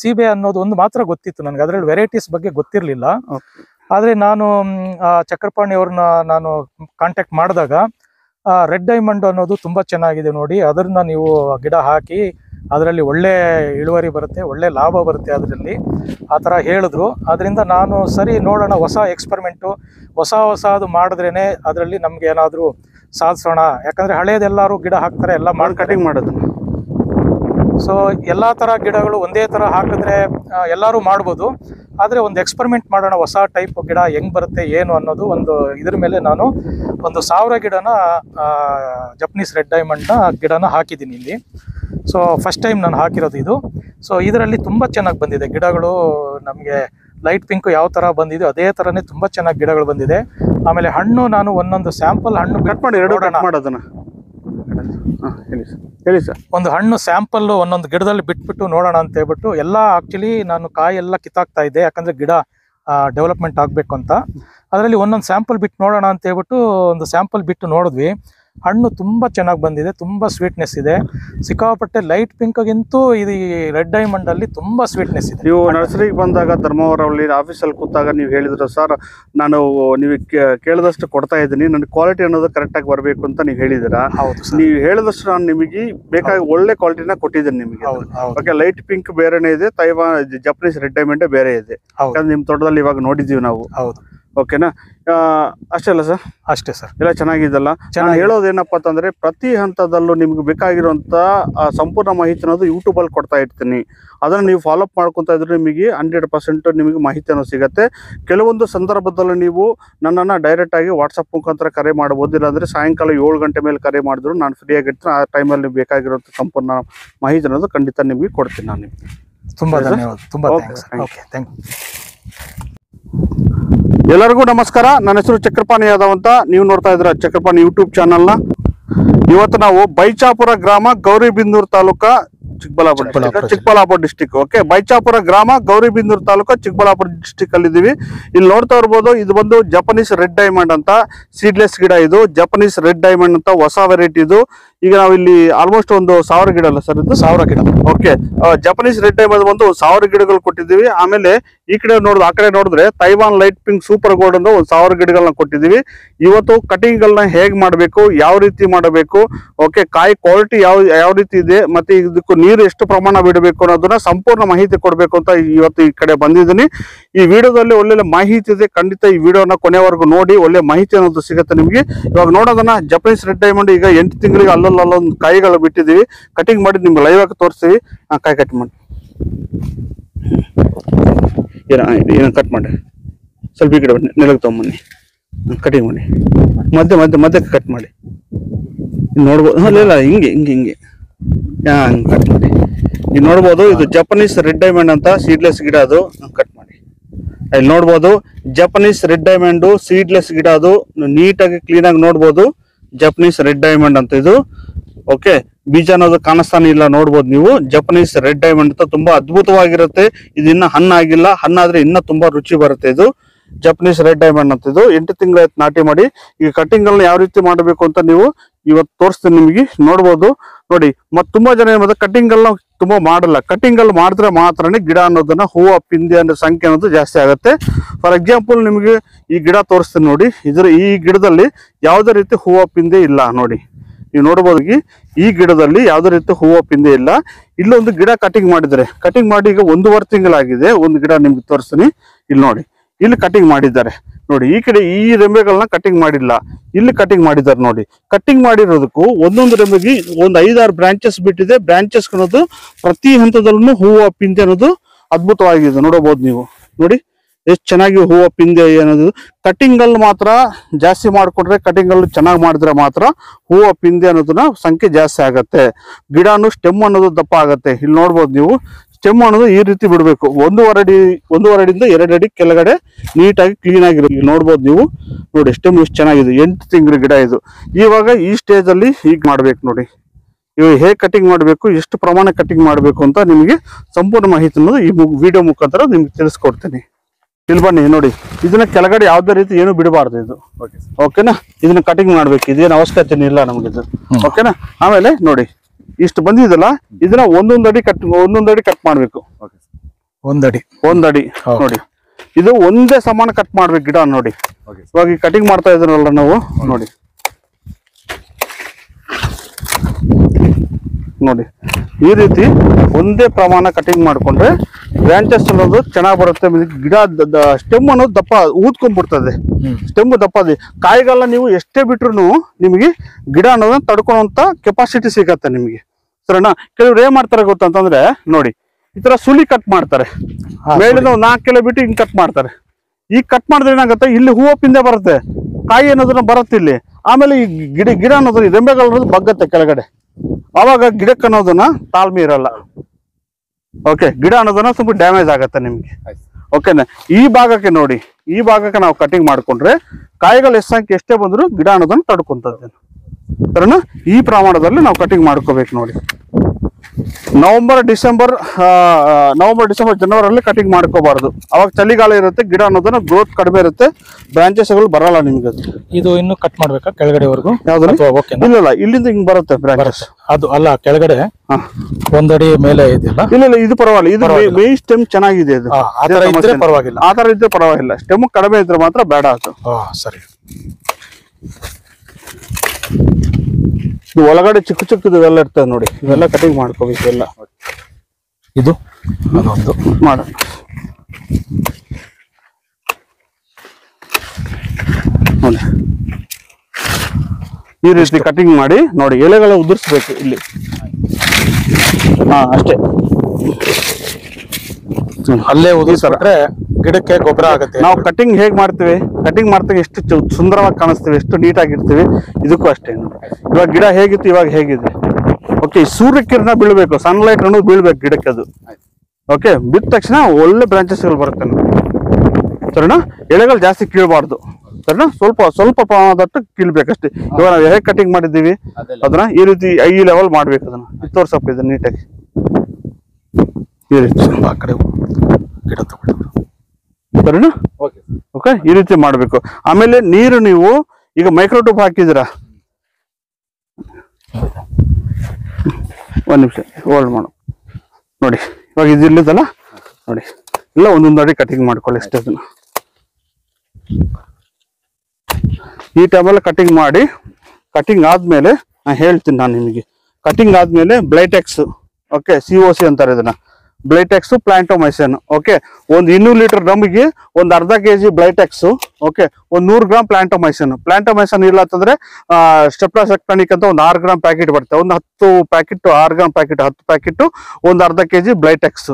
Speaker 2: ಸೀಬೆ ಅನ್ನೋದು ಒಂದು ಮಾತ್ರ ಗೊತ್ತಿತ್ತು ನನಗೆ ಅದರಲ್ಲಿ ವೆರೈಟೀಸ್ ಬಗ್ಗೆ ಗೊತ್ತಿರಲಿಲ್ಲ. ಆದರೆ ನಾನು ಚಕ್ರಪಾಣಿ ಅವ್ರನ್ನ ನಾನು ಕಾಂಟ್ಯಾಕ್ಟ್ ಮಾಡಿದಾಗ ರೆಡ್ ಡೈಮಂಡ್ ಅನ್ನೋದು ತುಂಬ ಚೆನ್ನಾಗಿದೆ ನೋಡಿ ಅದನ್ನ ನೀವು ಗಿಡ ಹಾಕಿ ಅದರಲ್ಲಿ ಒಳ್ಳೆ ಇಳುವರಿ ಬರುತ್ತೆ ಒಳ್ಳೆ ಲಾಭ ಬರುತ್ತೆ ಅದರಲ್ಲಿ. ಆ ಥರ ಹೇಳಿದ್ರು. ಅದರಿಂದ ನಾನು ಸರಿ ನೋಡೋಣ ಹೊಸ ಎಕ್ಸ್ಪರಿಮೆಂಟು ಹೊಸ ಹೊಸದು ಮಾಡಿದ್ರೇ ಅದರಲ್ಲಿ ನಮ್ಗೆ ಏನಾದರೂ ಸಾಧಿಸೋಣ. ಯಾಕಂದರೆ ಹಳೇದೆಲ್ಲರೂ ಗಿಡ ಹಾಕ್ತಾರೆ ಎಲ್ಲ
Speaker 1: ಮಾಡಿ ಕಟಿಂಗ್ ಮಾಡೋದು.
Speaker 2: ಸೊ ಎಲ್ಲ ಥರ ಗಿಡಗಳು ಒಂದೇ ಥರ ಹಾಕಿದ್ರೆ ಎಲ್ಲರೂ ಮಾಡ್ಬೋದು. ಆದ್ರೆ ಒಂದು ಎಕ್ಸ್ಪರಿಮೆಂಟ್ ಮಾಡೋಣ ಹೊಸ ಟೈಪ್ ಗಿಡ ಹೆಂಗ್ ಬರುತ್ತೆ ಏನು ಅನ್ನೋದು ಒಂದು ಇದ್ರ ಮೇಲೆ ನಾನು ಒಂದು ಸಾವಿರ ಗಿಡನ ಜಪನೀಸ್ ರೆಡ್ ಡೈಮಂಡ್ನ ಗಿಡನ ಹಾಕಿದ್ದೀನಿ ಇಲ್ಲಿ. ಸೊ ಫಸ್ಟ್ ಟೈಮ್ ನಾನು ಹಾಕಿರೋದು ಇದು. ಸೊ ಇದರಲ್ಲಿ ತುಂಬಾ ಚೆನ್ನಾಗಿ ಬಂದಿದೆ. ಗಿಡಗಳು ನಮಗೆ ಲೈಟ್ ಪಿಂಕ್ ಯಾವ ತರ ಬಂದಿದೆ ಅದೇ ತರನೇ ತುಂಬಾ ಚೆನ್ನಾಗಿ ಗಿಡಗಳು ಬಂದಿದೆ. ಆಮೇಲೆ ಹಣ್ಣು ನಾನು ಒಂದೊಂದು ಸ್ಯಾಂಪಲ್ ಹಣ್ಣು
Speaker 1: ಕಟ್ ಮಾಡಿ ಎರಡು. ಕಟ್ ಮಾಡೋದನ್ನ ಹೇಳಿ ಸರ್. ಹೇಳಿ ಸರ್
Speaker 2: ಒಂದು ಹಣ್ಣು ಸ್ಯಾಂಪಲ್ ಒಂದೊಂದು ಗಿಡದಲ್ಲಿ ಬಿಟ್ಬಿಟ್ಟು ನೋಡೋಣ ಅಂತ ಹೇಳ್ಬಿಟ್ಟು ಎಲ್ಲ ಆಕ್ಚುಲಿ ನಾನು ಕಾಯಿ ಎಲ್ಲ ಕಿತ್ತಾಕ್ತಾ ಇದೆ ಯಾಕಂದ್ರೆ ಗಿಡ ಡೆವಲಪ್ಮೆಂಟ್ ಆಗಬೇಕು ಅಂತ. ಅದರಲ್ಲಿ ಒಂದೊಂದು ಸ್ಯಾಂಪಲ್ ಬಿಟ್ಟು ನೋಡೋಣ ಅಂತ ಹೇಳ್ಬಿಟ್ಟು ಒಂದು ಸ್ಯಾಂಪಲ್ ಬಿಟ್ಟು ನೋಡಿದ್ವಿ. ಹಣ್ಣು ತುಂಬಾ ಚೆನ್ನಾಗಿ ಬಂದಿದೆ ತುಂಬಾ ಸ್ವೀಟ್ನೆಸ್ ಇದೆ. ಸಿಕ್ಕಾಪಟ್ಟೆ ಲೈಟ್ ಪಿಂಕ್ಗಿಂತೂ ಇದು ರೆಡ್ ಡೈಮಂಡ್ ಅಲ್ಲಿ ತುಂಬಾ ಸ್ವೀಟ್ನೆಸ್ ಇದೆ.
Speaker 1: ನೀವು ನರ್ಸರಿಗೆ ಬಂದಾಗ ಧರ್ಮವರವಲ್ಲಿ ಆಫೀಸಲ್ಲಿ ಕೂತಾಗ ನೀವು ಹೇಳಿದ್ರು ಸರ್ ನಾನು ನೀವು ಕೇಳಿದಷ್ಟು ಕೊಡ್ತಾ ಇದ್ದೀನಿ ನನ್ನ ಕ್ವಾಲಿಟಿ ಅನ್ನೋದು ಕರೆಕ್ಟಾಗಿ ಬರಬೇಕು ಅಂತ ನೀವು ಹೇಳಿದಿರಾ
Speaker 2: ಹೌದು
Speaker 1: ನೀವು ಹೇಳಿದಷ್ಟು ನಾನು ನಿಮಗೆ ಬೇಕಾಗಿ ಒಳ್ಳೆ ಕ್ವಾಲಿಟಿನ ಕೊಟ್ಟಿದ್ದೀನಿ ನಿಮಗೆ. ಓಕೆ ಲೈಟ್ ಪಿಂಕ್ ಬೇರೆನೇ ಇದೆ ತೈವಾ ಜಪನೀಸ್ ರೆಡ್ ಡೈಮಂಡ್ ಬೇರೆ ಇದೆ. ಯಾಕಂದ್ರೆ ನಿಮ್ಮ ತೋಟದಲ್ಲಿ ಇವಾಗ ನೋಡಿದ್ದೀವಿ ನಾವು.
Speaker 2: ಹೌದು.
Speaker 1: ಓಕೆನಾ? ಅಷ್ಟೇ ಅಲ್ಲ ಸರ್?
Speaker 2: ಅಷ್ಟೇ ಸರ್.
Speaker 1: ಎಲ್ಲ ಚೆನ್ನಾಗಿದ್ದಲ್ಲ. ನಾನು. ಹೇಳೋದೇನಪ್ಪ ಅಂತಂದ್ರೆ ಪ್ರತಿ ಹಂತದಲ್ಲೂ ನಿಮ್ಗೆ ಬೇಕಾಗಿರುವಂಥ ಸಂಪೂರ್ಣ ಮಾಹಿತಿ ಅನ್ನೋದು ಯೂಟ್ಯೂಬ್ ಅಲ್ಲಿ ಕೊಡ್ತಾ ಇರ್ತೀನಿ. ಅದನ್ನ ನೀವು ಫಾಲೋಅಪ್ ಮಾಡ್ಕೊತ ಇದ್ರೆ ನಿಮಗೆ ಹಂಡ್ರೆಡ್ ಪರ್ಸೆಂಟ್ ನಿಮಗೆ ಮಾಹಿತಿ ಸಿಗುತ್ತೆ ಸಿಗತ್ತೆ. ಕೆಲವೊಂದು ಸಂದರ್ಭದಲ್ಲಿ ನೀವು ನನ್ನನ್ನು ಡೈರೆಕ್ಟ್ ಆಗಿ ವಾಟ್ಸಪ್ ಮುಖಾಂತರ ಕರೆ ಮಾಡಬಹುದು ಇಲ್ಲಾಂದ್ರೆ ಸಾಯಂಕಾಲ ಏಳು ಗಂಟೆ ಮೇಲೆ ಕರೆ ಮಾಡಿದ್ರು ನಾನು ಫ್ರೀ ಆಗಿರ್ತೀನಿ ಆ ಟೈಮಲ್ಲಿ ನೀವು ಬೇಕಾಗಿರುವಂಥ ಸಂಪೂರ್ಣ ಮಾಹಿತಿ ಅನ್ನೋದು ಖಂಡಿತ ನಿಮಗೆ ಕೊಡ್ತೀನಿ ನಾನು ನಿಮಗೆ.
Speaker 2: ತುಂಬಾ? ಧನ್ಯವಾದ. ತುಂಬಾ ಓಕೆ ಥ್ಯಾಂಕ್
Speaker 1: ಎಲ್ಲರಿಗೂ ನಮಸ್ಕಾರ. ನನ್ನ ಹೆಸರು ಚಕ್ರಪಾಣಿ ಯಾದವ್ ಅಂತ. ನೀವು ನೋಡ್ತಾ ಇದ್ರ ಚಕ್ರಪಾಣಿ ಯೂಟ್ಯೂಬ್ ಚಾನಲ್ನ ಇವತ್ತು ನಾವು ಬೈಚಾಪುರ ಗ್ರಾಮ ಗೌರಿಬಿಂದೂರು ತಾಲೂಕ ಚಿಕ್ಕಬಳ್ಳಾಪುರ
Speaker 2: ಚಿಕ್ಕಬಳ್ಳಾಪುರ
Speaker 1: ಚಿಕ್ಕಬಳ್ಳಾಪುರ ಡಿಸ್ಟಿಕ್ ಓಕೆ ಬೈಚಾಪುರ ಗ್ರಾಮ ಗೌರಿಬಿಂದೂರು ತಾಲೂಕ ಚಿಕ್ಕಬಳ್ಳಾಪುರ ಡಿಸ್ಟಿಕ್ ಅಲ್ಲಿ ಇದೀವಿ. ಇಲ್ಲಿ ನೋಡ್ತಾ ಇರ್ಬೋದು ಇದು ಬಂದು ಜಪನೀಸ್ ರೆಡ್ ಡೈಮಂಡ್ ಅಂತ. ಸೀಡ್ಲೆಸ್ ಗಿಡ ಇದು. ಜಪನೀಸ್ ರೆಡ್ ಡೈಮಂಡ್ ಅಂತ ಹೊಸ ವೆರೈಟಿ ಇದು. ಈಗ ನಾವು ಇಲ್ಲಿ ಆಲ್ಮೋಸ್ಟ್ ಒಂದು ಸಾವಿರ ಗಿಡ ಅಲ್ಲ ಸರ್ ಇದು?
Speaker 2: ಸಾವಿರ ಗಿಡ.
Speaker 1: ಓಕೆ ಜಪನೀಸ್ ರೆಡ್ ಡೈಮಂಡ್ ಬಂದು ಸಾವಿರ ಗಿಡಗಳು ಕೊಟ್ಟಿದ್ದೀವಿ. ಆಮೇಲೆ ಈ ಕಡೆ ನೋಡಿದ್ರೆ ಆ ಕಡೆ ನೋಡಿದ್ರೆ Taiwan light pink super gold ಅಂತ ಒಂದು ಸಾವಿರ ಗಿಡಗಳನ್ನ ಕೊಟ್ಟಿದ್ದೀವಿ. ಇವತ್ತು ಕಟಿಂಗ್ ಗಳನ್ನ ಹೇಗ್ ಮಾಡಬೇಕು, ಯಾವ ರೀತಿ ಮಾಡಬೇಕು ಓಕೆ ಕಾಯಿ ಕ್ವಾಲಿಟಿ ಯಾವ ಯಾವ ರೀತಿ ಇದೆ, ಮತ್ತೆ ಇದಕ್ಕೂ ನೀರು ಎಷ್ಟು ಪ್ರಮಾಣ ಬಿಡಬೇಕು ಅನ್ನೋದನ್ನ ಸಂಪೂರ್ಣ ಮಾಹಿತಿ ಕೊಡಬೇಕು ಅಂತ ಇವತ್ತು ಈ ಕಡೆ ಬಂದಿದ್ದೀನಿ. ಈ ವಿಡಿಯೋದಲ್ಲಿ ಒಳ್ಳೊಳ್ಳೆ ಮಾಹಿತಿ ಇದೆ, ಖಂಡಿತ ಈ ವಿಡಿಯೋನ ಕೊನೆವರೆಗೂ ನೋಡಿ, ಒಳ್ಳೆ ಮಾಹಿತಿ ಅನ್ನೋದು ಸಿಗುತ್ತೆ ನಿಮಗೆ. ಇವಾಗ ನೋಡೋದನ್ನ ಜಪನೀಸ್ ರೆಡ್ ಡೈಮಂಡ್ ಈಗ ಎಂಟು ತಿಂಗಳಿಗೆ ಅಲ್ಲಲ್ಲೊಂದು ಕಾಯಿಗಳು ಬಿಟ್ಟಿದ್ದೀವಿ. ಕಟಿಂಗ್ ಮಾಡಿ ನಿಮ್ಗೆ ಲೈವ್ ಆಗಿ ತೋರಿಸ್ತೀವಿ. ಕಾಯಿ ಕಟ್ ಮಾಡಿ. ಏನ, ಏನೋ ಕಟ್ ಮಾಡಿ. ಸ್ವಲ್ಪ ಈ ಕಡೆ ಬನ್ನಿ ನೆಲಕ್ಕೆ ತೊಗೊಂಬನ್ನಿ. ಕಟಿಂಗ್ ಮಾಡಿ. ಮಧ್ಯೆ ಮಧ್ಯೆ, ಮಧ್ಯಕ್ಕೆ ಕಟ್ ಮಾಡಿ. ನೋಡ್ಬೋದು. ಅಲ್ಲ ಇಲ್ಲ ಹಿಂಗೆ ಹಿಂಗೆ ಹಿಂಗೆ. ಹಾಂ, ಹಂಗೆ ಕಟ್ ಮಾಡಿ. ಈಗ ನೋಡ್ಬೋದು, ಇದು ಜಪನೀಸ್ ರೆಡ್ ಡೈಮಂಡ್ ಅಂತ ಸೀಡ್ಲೆಸ್ ಗಿಡ ಅದು. ಕಟ್ ಮಾಡಿ. ಇಲ್ಲಿ ನೋಡ್ಬೋದು ಜಪನೀಸ್ ರೆಡ್ ಡೈಮಂಡು ಸೀಡ್ಲೆಸ್ ಗಿಡ ಅದು. ನೀಟಾಗಿ ಕ್ಲೀನಾಗಿ ನೋಡ್ಬೋದು ಜಪನೀಸ್ ರೆಡ್ ಡೈಮಂಡ್ ಅಂತ ಇದು. ಓಕೆ ಬೀಜ ಅನ್ನೋದು ಕಾಣಿಸ್ತಾನೆ ಇಲ್ಲ, ನೋಡ್ಬೋದು ನೀವು. ಜಪನೀಸ್ ರೆಡ್ ಡೈಮಂಡ್ ಅಂತ ತುಂಬಾ ಅದ್ಭುತವಾಗಿರುತ್ತೆ. ಇದು ಇನ್ನ ಹಣ್ಣಾಗಿಲ್ಲ. ಹಣ್ಣಾದ್ರೆ ಇನ್ನ ತುಂಬಾ ರುಚಿ ಬರುತ್ತೆ ಇದು. ಜಪನೀಸ್ ರೆಡ್ ಡೈಮಂಡ್ ಅಂತ ಇದು. ಎಂಟು ತಿಂಗಳ ನಾಟಿ ಮಾಡಿ. ಈಗ ಕಟಿಂಗ್ ಗಳನ್ನ ಯಾವ ರೀತಿ ಮಾಡಬೇಕು ಅಂತ ನೀವು ಇವತ್ತು ತೋರಿಸ್ತೀನಿ ನಿಮಗೆ. ನೋಡ್ಬೋದು. ನೋಡಿ ಮತ್ ತುಂಬಾ ಜನ ಏನ್ ಕಟಿಂಗ್ ಅಲ್ಲಿ ತುಂಬಾ ಮಾಡಲ್ಲ. ಕಟಿಂಗ್ ಅಲ್ಲಿ ಮಾಡಿದ್ರೆ ಮಾತ್ರನೇ ಗಿಡ ಅನ್ನೋದನ್ನ ಹೂವು ಪಿಂದೆ ಅನ್ನೋ ಸಂಖ್ಯೆ ಅನ್ನೋದು ಜಾಸ್ತಿ ಆಗುತ್ತೆ. ಫಾರ್ ಎಕ್ಸಾಂಪಲ್ ನಿಮಗೆ ಈ ಗಿಡ ತೋರಿಸ್ತೀನಿ ನೋಡಿ. ಇದ್ರ ಈ ಗಿಡದಲ್ಲಿ ಯಾವುದೇ ರೀತಿ ಹೂವು ಪಿಂದೆ ಇಲ್ಲ ನೋಡಿ. ನೀವು ನೋಡಬಹುದು ಈ- ಗಿಡದಲ್ಲಿ ಯಾವುದೇ ರೀತಿ ಹೂವು ಪಿಂದೆ ಇಲ್ಲ. ಇಲ್ಲೊಂದು ಗಿಡ ಕಟಿಂಗ್ ಮಾಡಿದ್ದಾರೆ. ಕಟಿಂಗ್ ಮಾಡಿ ಈಗ ಒಂದೂವರೆ ತಿಂಗಳಾಗಿದೆ. ಒಂದು ಗಿಡ ನಿಮ್ಗೆ ತೋರಿಸ್ತೀನಿ. ಇಲ್ಲಿ ನೋಡಿ. ಇಲ್ಲಿ ಕಟಿಂಗ್ ಮಾಡಿದ್ದಾರೆ. ನೋಡಿ, ಈ ಕಡೆ ಈ ರೆಂಬೆಗಳನ್ನ ಕಟಿಂಗ್ ಮಾಡಿಲ್ಲ. ಇಲ್ಲಿ ಕಟಿಂಗ್ ಮಾಡಿದ್ದಾರೆ ನೋಡಿ. ಕಟಿಂಗ್ ಮಾಡಿರೋದಕ್ಕೂ ಒಂದೊಂದು ರೆಂಬೆಗೆ ಒಂದು ಐದಾರು ಬ್ರಾಂಚಸ್ ಬಿಟ್ಟಿದೆ. ಬ್ರಾಂಚಸ್ ಅನ್ನೋದು ಪ್ರತಿ ಹಂತದಲ್ಲೂ ಹೂವು ಪಿಂದೆ ಅನ್ನೋದು ಅದ್ಭುತವಾಗಿದೆ. ನೋಡಬಹುದು ನೀವು. ನೋಡಿ. ಎಷ್ಟು ಚೆನ್ನಾಗಿ ಹೂವು ಪಿಂದೆ ಅನ್ನೋದು. ಕಟಿಂಗ್ ಅಲ್ಲಿ ಮಾತ್ರ ಜಾಸ್ತಿ ಮಾಡಿಕೊಟ್ರೆ ಕಟಿಂಗ್ ಅಲ್ಲಿ ಚೆನ್ನಾಗಿ ಮಾಡಿದ್ರೆ ಮಾತ್ರ ಹೂವು ಪಿಂದೆ ಅನ್ನೋದನ್ನ ಸಂಖ್ಯೆ ಜಾಸ್ತಿ ಆಗುತ್ತೆ. ಗಿಡನು ಸ್ಟೆಮ್ ಅನ್ನೋದು ದಪ್ಪ ಆಗುತ್ತೆ. ಇಲ್ಲಿ ನೋಡ್ಬೋದು ನೀವು ಸ್ಟೆಮ್ ಅನ್ನೋದು ಈ ರೀತಿ ಬಿಡಬೇಕು. ಒಂದೂವರೆ ಅಡಿ, ಒಂದೂವರೆ ಅಡಿಯಿಂದ ಎರಡು ಅಡಿ ಕೆಳಗಡೆ ನೀಟಾಗಿ ಕ್ಲೀನ್ ಇಲ್ಲಿ ನೋಡ್ಬೋದು ನೀವು, ನೋಡಿ ಸ್ಟೆಮ್ ಎಷ್ಟು ಚೆನ್ನಾಗಿದೆ. ಎಂಟು ತಿಂಗಳ ಗಿಡ ಇದು. ಇವಾಗ ಈ ಸ್ಟೇಜ್ ಅಲ್ಲಿ ಹೀಗೆ ಮಾಡ್ಬೇಕು ನೋಡಿ. ಇವಾಗ ಹೇಗೆ ಕಟಿಂಗ್ ಮಾಡಬೇಕು, ಎಷ್ಟು ಪ್ರಮಾಣ ಕಟಿಂಗ್ ಮಾಡಬೇಕು ಅಂತ ನಿಮಗೆ ಸಂಪೂರ್ಣ ಮಾಹಿತಿ ಅನ್ನೋದು ಈ ವಿಡಿಯೋ ಮುಖಾಂತರ ನಿಮ್ಗೆ ತಿಳಿಸ್ಕೊಡ್ತೀನಿ. ಇಲ್ಲಿ ಬನ್ನಿ ನೋಡಿ. ಇದನ್ನ ಕೆಳಗಡೆ ಯಾವ್ದೇ ರೀತಿ ಏನು ಬಿಡಬಾರ್ದು ಇದು. ಓಕೆನಾ? ಇದನ್ನ ಕಟಿಂಗ್ ಮಾಡ್ಬೇಕು. ಇದೇನು ಅವಶ್ಯಕತೆ ಇಲ್ಲ ನಮ್ಗೆ ಇದು ಓಕೆನಾ? ಆಮೇಲೆ ನೋಡಿ ಇಷ್ಟು ಬಂದಿದಲ್ಲ ಇದನ್ನ ಒಂದೊಂದು ಅಡಿ ಕಟ್ ಒಂದೊಂದು ಅಡಿ ಕಟ್ ಮಾಡ್ಬೇಕು.
Speaker 2: ಒಂದಡಿ. ಒಂದಡಿ.
Speaker 1: ನೋಡಿ. ಇದು ಒಂದೇ ಸಮಾನ ಕಟ್ ಮಾಡ್ಬೇಕು ಗಿಡ ನೋಡಿ. ಇವಾಗ ಈ ಕಟಿಂಗ್ ಮಾಡ್ತಾ ಇದ್ರಲ್ಲ ನಾವು ನೋಡಿ. ನೋಡಿ. ಈ ರೀತಿ ಒಂದೇ ಪ್ರಮಾಣ ಕಟಿಂಗ್ ಮಾಡ್ಕೊಂಡ್ರೆ ಬ್ರಾಂಚಸ್ ಅನ್ನೋದು ಚೆನ್ನಾಗಿ ಬರುತ್ತೆ. ಗಿಡ ಸ್ಟೆಮ್ ಅನ್ನೋದು ದಪ್ಪ ಊದ್ಕೊಂಡ್ಬಿಡ್ತದೆ. ಸ್ಟೆಮ್ ದಪ್ಪ ಇದೆ ಕಾಯಿಗಳನ್ನ ನೀವು ಎಷ್ಟೇ ಬಿಟ್ರು ನಿಮಗೆ ಗಿಡ ಅನ್ನೋದನ್ನ ತಡ್ಕೊಳ್ಳುವಂತ ಕೆಪಾಸಿಟಿ ಸಿಗತ್ತೆ ನಿಮಗೆ. ಸರಿನಾ? ಕೆಲವ್ರು ಏನ್ ಮಾಡ್ತಾರೆ ಗೊತ್ತಂತಂದ್ರೆ ನೋಡಿ ಈ ತರ ಸುಲಿ ಕಟ್ ಮಾಡ್ತಾರೆ. ಮೇಲಿಂದ ನಾಲ್ಕು ಕಿಲೋ ಬಿಟ್ಟು ಹಿಂಗ್ ಕಟ್ ಮಾಡ್ತಾರೆ. ಈಗ ಕಟ್ ಮಾಡಿದ್ರೆ ಏನಾಗುತ್ತೆ? ಇಲ್ಲಿ ಹೂವು ಪಿಂದೆ ಬರುತ್ತೆ. ಕಾಯಿ ಅನ್ನೋದನ್ನ ಬರುತ್ತೆ ಇಲ್ಲಿ. ಆಮೇಲೆ ಈ ಗಿಡ ಗಿಡ ಅನ್ನೋದನ್ನ ಈ ರೆಂಬೆಗಳು ಅನ್ನೋದು ಬಗ್ಗತ್ತೆ ಕೆಳಗಡೆ. ಅವಾಗ ಗಿಡಕ್ಕೆ ಅನ್ನೋದನ್ನ ತಾಳ್ಮೆ ಇರಲ್ಲ. ಓಕೆ ಗಿಡ ಅನ್ನೋದನ್ನ ಸ್ವಲ್ಪ ಡ್ಯಾಮೇಜ್ ಆಗತ್ತೆ ನಿಮ್ಗೆ. ಓಕೆನಾ ಈ ಭಾಗಕ್ಕೆ ನೋಡಿ ಈ ಭಾಗಕ್ಕೆ ನಾವು ಕಟಿಂಗ್ ಮಾಡ್ಕೊಂಡ್ರೆ ಕಾಯಿಗಳು ಎಷ್ಟು ಸಂಖ್ಯೆ ಎಷ್ಟೇ ಬಂದ್ರು ಗಿಡ ಅನ್ನೋದನ್ನ ತಡ್ಕೊಂತದ್ದೇನು ಸರಿನಾ? ಈ ಪ್ರಮಾಣದಲ್ಲಿ ನಾವು ಕಟಿಂಗ್ ಮಾಡ್ಕೋಬೇಕು ನೋಡಿ. ನವೆಂಬರ್ ಡಿಸೆಂಬರ್ ನವಂಬರ್ ಡಿಸೆಂಬರ್ ಜನವರಲ್ಲಿ ಕಟಿಂಗ್ ಮಾಡ್ಕೋಬಾರ್ದು. ಅವಾಗ ಚಳಿಗಾಲ ಇರುತ್ತೆ ಗಿಡ ಅನ್ನೋದನ್ನ ಗ್ರೋತ್ ಕಡಿಮೆ ಇರುತ್ತೆ ಬ್ರಾಂಚಸ್ಗಳು ಬರಲ್ಲ ನಿಮ್ಗೆ.
Speaker 2: ಇದು ಇನ್ನು ಕಟ್ ಮಾಡ್ಬೇಕಾ ಕೆಳಗಡೆವರೆಗೂ? ಓಕೆನಾ
Speaker 1: ಇಲ್ಲ ಇಲ್ಲ ಇಲ್ಲಿಂದ ಹಿಂಗ್ ಬರುತ್ತೆ ಬ್ರಾಂಚಸ್
Speaker 2: ಅದು ಅಲ್ಲ ಕೆಳಗಡೆ ಒಂದಡಿ ಮೇಲೆ ಇದೆಯಲ್ಲ?
Speaker 1: ಇಲ್ಲ ಇಲ್ಲ ಇದು ಪರವಾಗಿಲ್ಲ. ಇದು ಮೇನ್ ಸ್ಟೆಮ್ ಚೆನ್ನಾಗಿದೆ ಇದು
Speaker 2: ಇದ್ರೆ ಪರವಾಗಿಲ್ಲ.
Speaker 1: ಆ ತರ ಇದ್ರೆ ಪರವಾಗಿಲ್ಲ. ಸ್ಟೆಮ್ ಕಡಿಮೆ ಇದ್ರೆ ಮಾತ್ರ ಬೇಡ ಅದು.
Speaker 2: ಸರಿ.
Speaker 1: ಇದು ಒಳಗಡೆ ಚಿಕ್ಕ ಚಿಕ್ಕದು ಇವೆಲ್ಲ ಇರ್ತದೆ ನೋಡಿ. ಇವೆಲ್ಲ ಕಟಿಂಗ್ ಮಾಡ್ಕೋಬೇಕು ಎಲ್ಲ
Speaker 2: ಇದು? ಅದೊಂದು.
Speaker 1: ಮಾಡೋಣ. ನೋಡಿ. ಈ ರೀತಿ ಕಟಿಂಗ್ ಮಾಡಿ ನೋಡಿ ಎಲೆಗಳ ಉದುರಿಸ್ಬೇಕು ಇಲ್ಲಿ. ಹಾ ಅಷ್ಟೇ.
Speaker 2: ಅಲ್ಲೇ ಉದಿಸ್ಬಿಟ್ರೆ ಗಿಡಕ್ಕೆ ಗೊಬ್ಬರ ಆಗುತ್ತೆ.
Speaker 1: ನಾವು ಕಟಿಂಗ್ ಹೇಗೆ ಮಾಡ್ತೀವಿ? ಕಟಿಂಗ್ ಮಾಡ್ತೀವಿ ಎಷ್ಟು ಸುಂದರವಾಗಿ ಕಾಣಿಸ್ತೀವಿ ಎಷ್ಟು ನೀಟಾಗಿರ್ತೀವಿ ಇದಕ್ಕೂ ಅಷ್ಟೇ. ಇವಾಗ ಗಿಡ ಹೇಗಿತ್ತು ಇವಾಗ ಹೇಗಿದೆ? ಓಕೆ ಸೂರ್ಯ ಕಿರಣ ಬೀಳ್ಬೇಕು ಸನ್ಲೈಟ್ ಅನ್ನೋದು ಬೀಳ್ಬೇಕು ಗಿಡಕ್ಕೆ ಅದು. ಓಕೆ ಬಿದ್ದ ತಕ್ಷಣ ಒಳ್ಳೆ ಬ್ರಾಂಚಸ್ಗಳು ಬರುತ್ತೆ ಸರಿನ? ಎಲೆಗಳು ಜಾಸ್ತಿ ಕೀಳಬಾರ್ದು. ಸರಿನಾ? ಸ್ವಲ್ಪ ಸ್ವಲ್ಪ ಪ್ರಮಾಣದಟ್ಟು ಕೀಳ್ಬೇಕಷ್ಟೇ. ಇವಾಗ ನಾವು ಹೇಗೆ ಕಟಿಂಗ್ ಮಾಡಿದ್ದೀವಿ? ಅದನ್ನ ಈ ರೀತಿ ಐ ಲೆವೆಲ್ ಮಾಡ್ಬೇಕು ಅದನ್ನ. ತೋರ್ಸಪ್ಪ ಇದನ್ನ ನೀಟಾಗಿ ಈ ರೀತಿ.
Speaker 2: ಸ್ವಲ್ಪ ಆ ಕಡೆ ಗಿಡ ತಗೊಳ್ಳಿ
Speaker 1: ಸರಿನಾ? ಓಕೆ ಈ ರೀತಿ ಮಾಡಬೇಕು. ಆಮೇಲೆ ನೀರು ನೀವು ಈಗ ಮೈಕ್ರೋಟೂಬ್ ಹಾಕಿದ್ದೀರಾ? ಒಂದು ನಿಮಿಷ ಹೋಲ್ಡ್ ಮಾಡು. ನೋಡಿ ಇವಾಗ ಇದು ಇಲ್ಲಿದಲ್ಲ ನೋಡಿ ಇಲ್ಲ ಒಂದೊಂದು ಅಡಿ ಕಟಿಂಗ್ ಮಾಡ್ಕೊಳ್ಳಿ ಇಷ್ಟ ಅದನ್ನ. ಈ ಟೈಮಲ್ಲಿ ಕಟಿಂಗ್ ಮಾಡಿ ಕಟಿಂಗ್ ಆದ್ಮೇಲೆ ನಾನು ಹೇಳ್ತೀನಿ ನಾನು ನಿಮಗೆ. ಕಟಿಂಗ್ ಆದ್ಮೇಲೆ Blitox okay C O C ಅಂತಾರೆ ಇದನ್ನ. ಬ್ಲೈಟೆಕ್ಸ್ ಪ್ಲಾಂಟೋಮೈಸನ್ ಓಕೆ ಒಂದು ಇನ್ನೂರು ಲೀಟರ್ ಡ್ರಮ್ಗೆ ಒಂದು ಅರ್ಧ ಕೆ ಜಿ ಬ್ಲೈಟೆಕ್ಸ್ ಓಕೆ ಒಂದು ನೂರು ಗ್ರಾಮ್ ಪ್ಲಾಂಟೋಮೈಸನ್ ಪ್ಲಾಂಟೋಮೈಸನ್ ಇಲ್ಲ ಅಂತಂದ್ರೆ ಸ್ಟೆಪ್ಲಾಸೆಕ್ಟಾನಿಕ್ ಅಂತ ಒಂದು ಆರು ಗ್ರಾಮ್ ಪ್ಯಾಕೆಟ್ ಬರುತ್ತೆ. ಒಂದು ಹತ್ತು ಪ್ಯಾಕೆಟ್ ಆರು ಗ್ರಾಮ್ ಪ್ಯಾಕೆಟ್ ಹತ್ತು ಪ್ಯಾಕೆಟ್ ಒಂದು ಅರ್ಧ ಕೆ ಜಿ ಬ್ಲೈಟೆಕ್ಸ್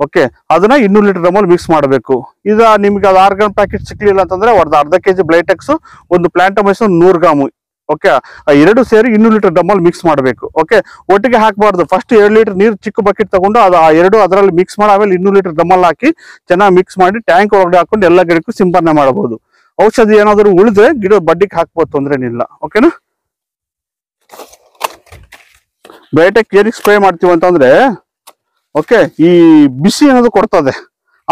Speaker 1: ಓಕೆ ಅದನ್ನ ಇನ್ನೂರು ಲೀಟರ್ ಡ್ರಮ್ಮಲ್ಲಿ ಮಿಕ್ಸ್ ಮಾಡಬೇಕು. ಇದು ನಿಮ್ಗೆ ಅದು ಆರು ಗ್ರಾಮ್ ಪ್ಯಾಕೆಟ್ ಸಿಕ್ಲಿಲ್ಲ ಅಂತಂದ್ರೆ, ಒಂದು ಅರ್ಧ ಕೆ ಜಿ ಬ್ಲೈಟೆಕ್ಸ್ ಒಂದು ಪ್ಲಾಂಟೋಮೈಸನ್ ನೂರು ಗ್ರಾಮು ಓಕೆ ಎರಡು ಸೇರಿ ಇನ್ನೂರು ಲೀಟರ್ ಡಮ್ಮಲ್ಲಿ ಮಿಕ್ಸ್ ಮಾಡಬೇಕು. ಓಕೆ ಒಟ್ಟಿಗೆ ಹಾಕಬಾರ್ದು. ಫಸ್ಟ್ ಎರಡು ಲೀಟರ್ ನೀರು ಚಿಕ್ಕ ಬಕೆಟ್ ತಗೊಂಡು ಅದು ಆ ಎರಡು ಅದರಲ್ಲಿ ಮಿಕ್ಸ್ ಮಾಡಿ, ಆಮೇಲೆ ಇನ್ನೂರು ಲೀಟರ್ ಡಮ್ಮಲ್ಲಿ ಹಾಕಿ ಚೆನ್ನಾಗಿ ಮಿಕ್ಸ್ ಮಾಡಿ ಟ್ಯಾಂಕ್ ಒಳಗಡೆ ಹಾಕೊಂಡು ಎಲ್ಲ ಗಿಡಕ್ಕೂ ಸಿಂಪರಣೆ ಮಾಡಬಹುದು ಔಷಧಿ ಏನಾದರೂ ಉಳಿದ್ರೆ ಗಿಡ ಬಡ್ಡಿಗೆ ಹಾಕ್ಬೋದು ತೊಂದರೆ ಏನಿಲ್ಲ ಓಕೆನಾ ಬಯೋಟೆಕ್ ಏನಕ್ಕೆ ಸ್ಪ್ರೇ ಮಾಡ್ತೀವಿ ಅಂತಂದ್ರೆ ಓಕೆ ಈ ಬಿಸಿ ಅನ್ನೋದು ಕೊಡ್ತದೆ.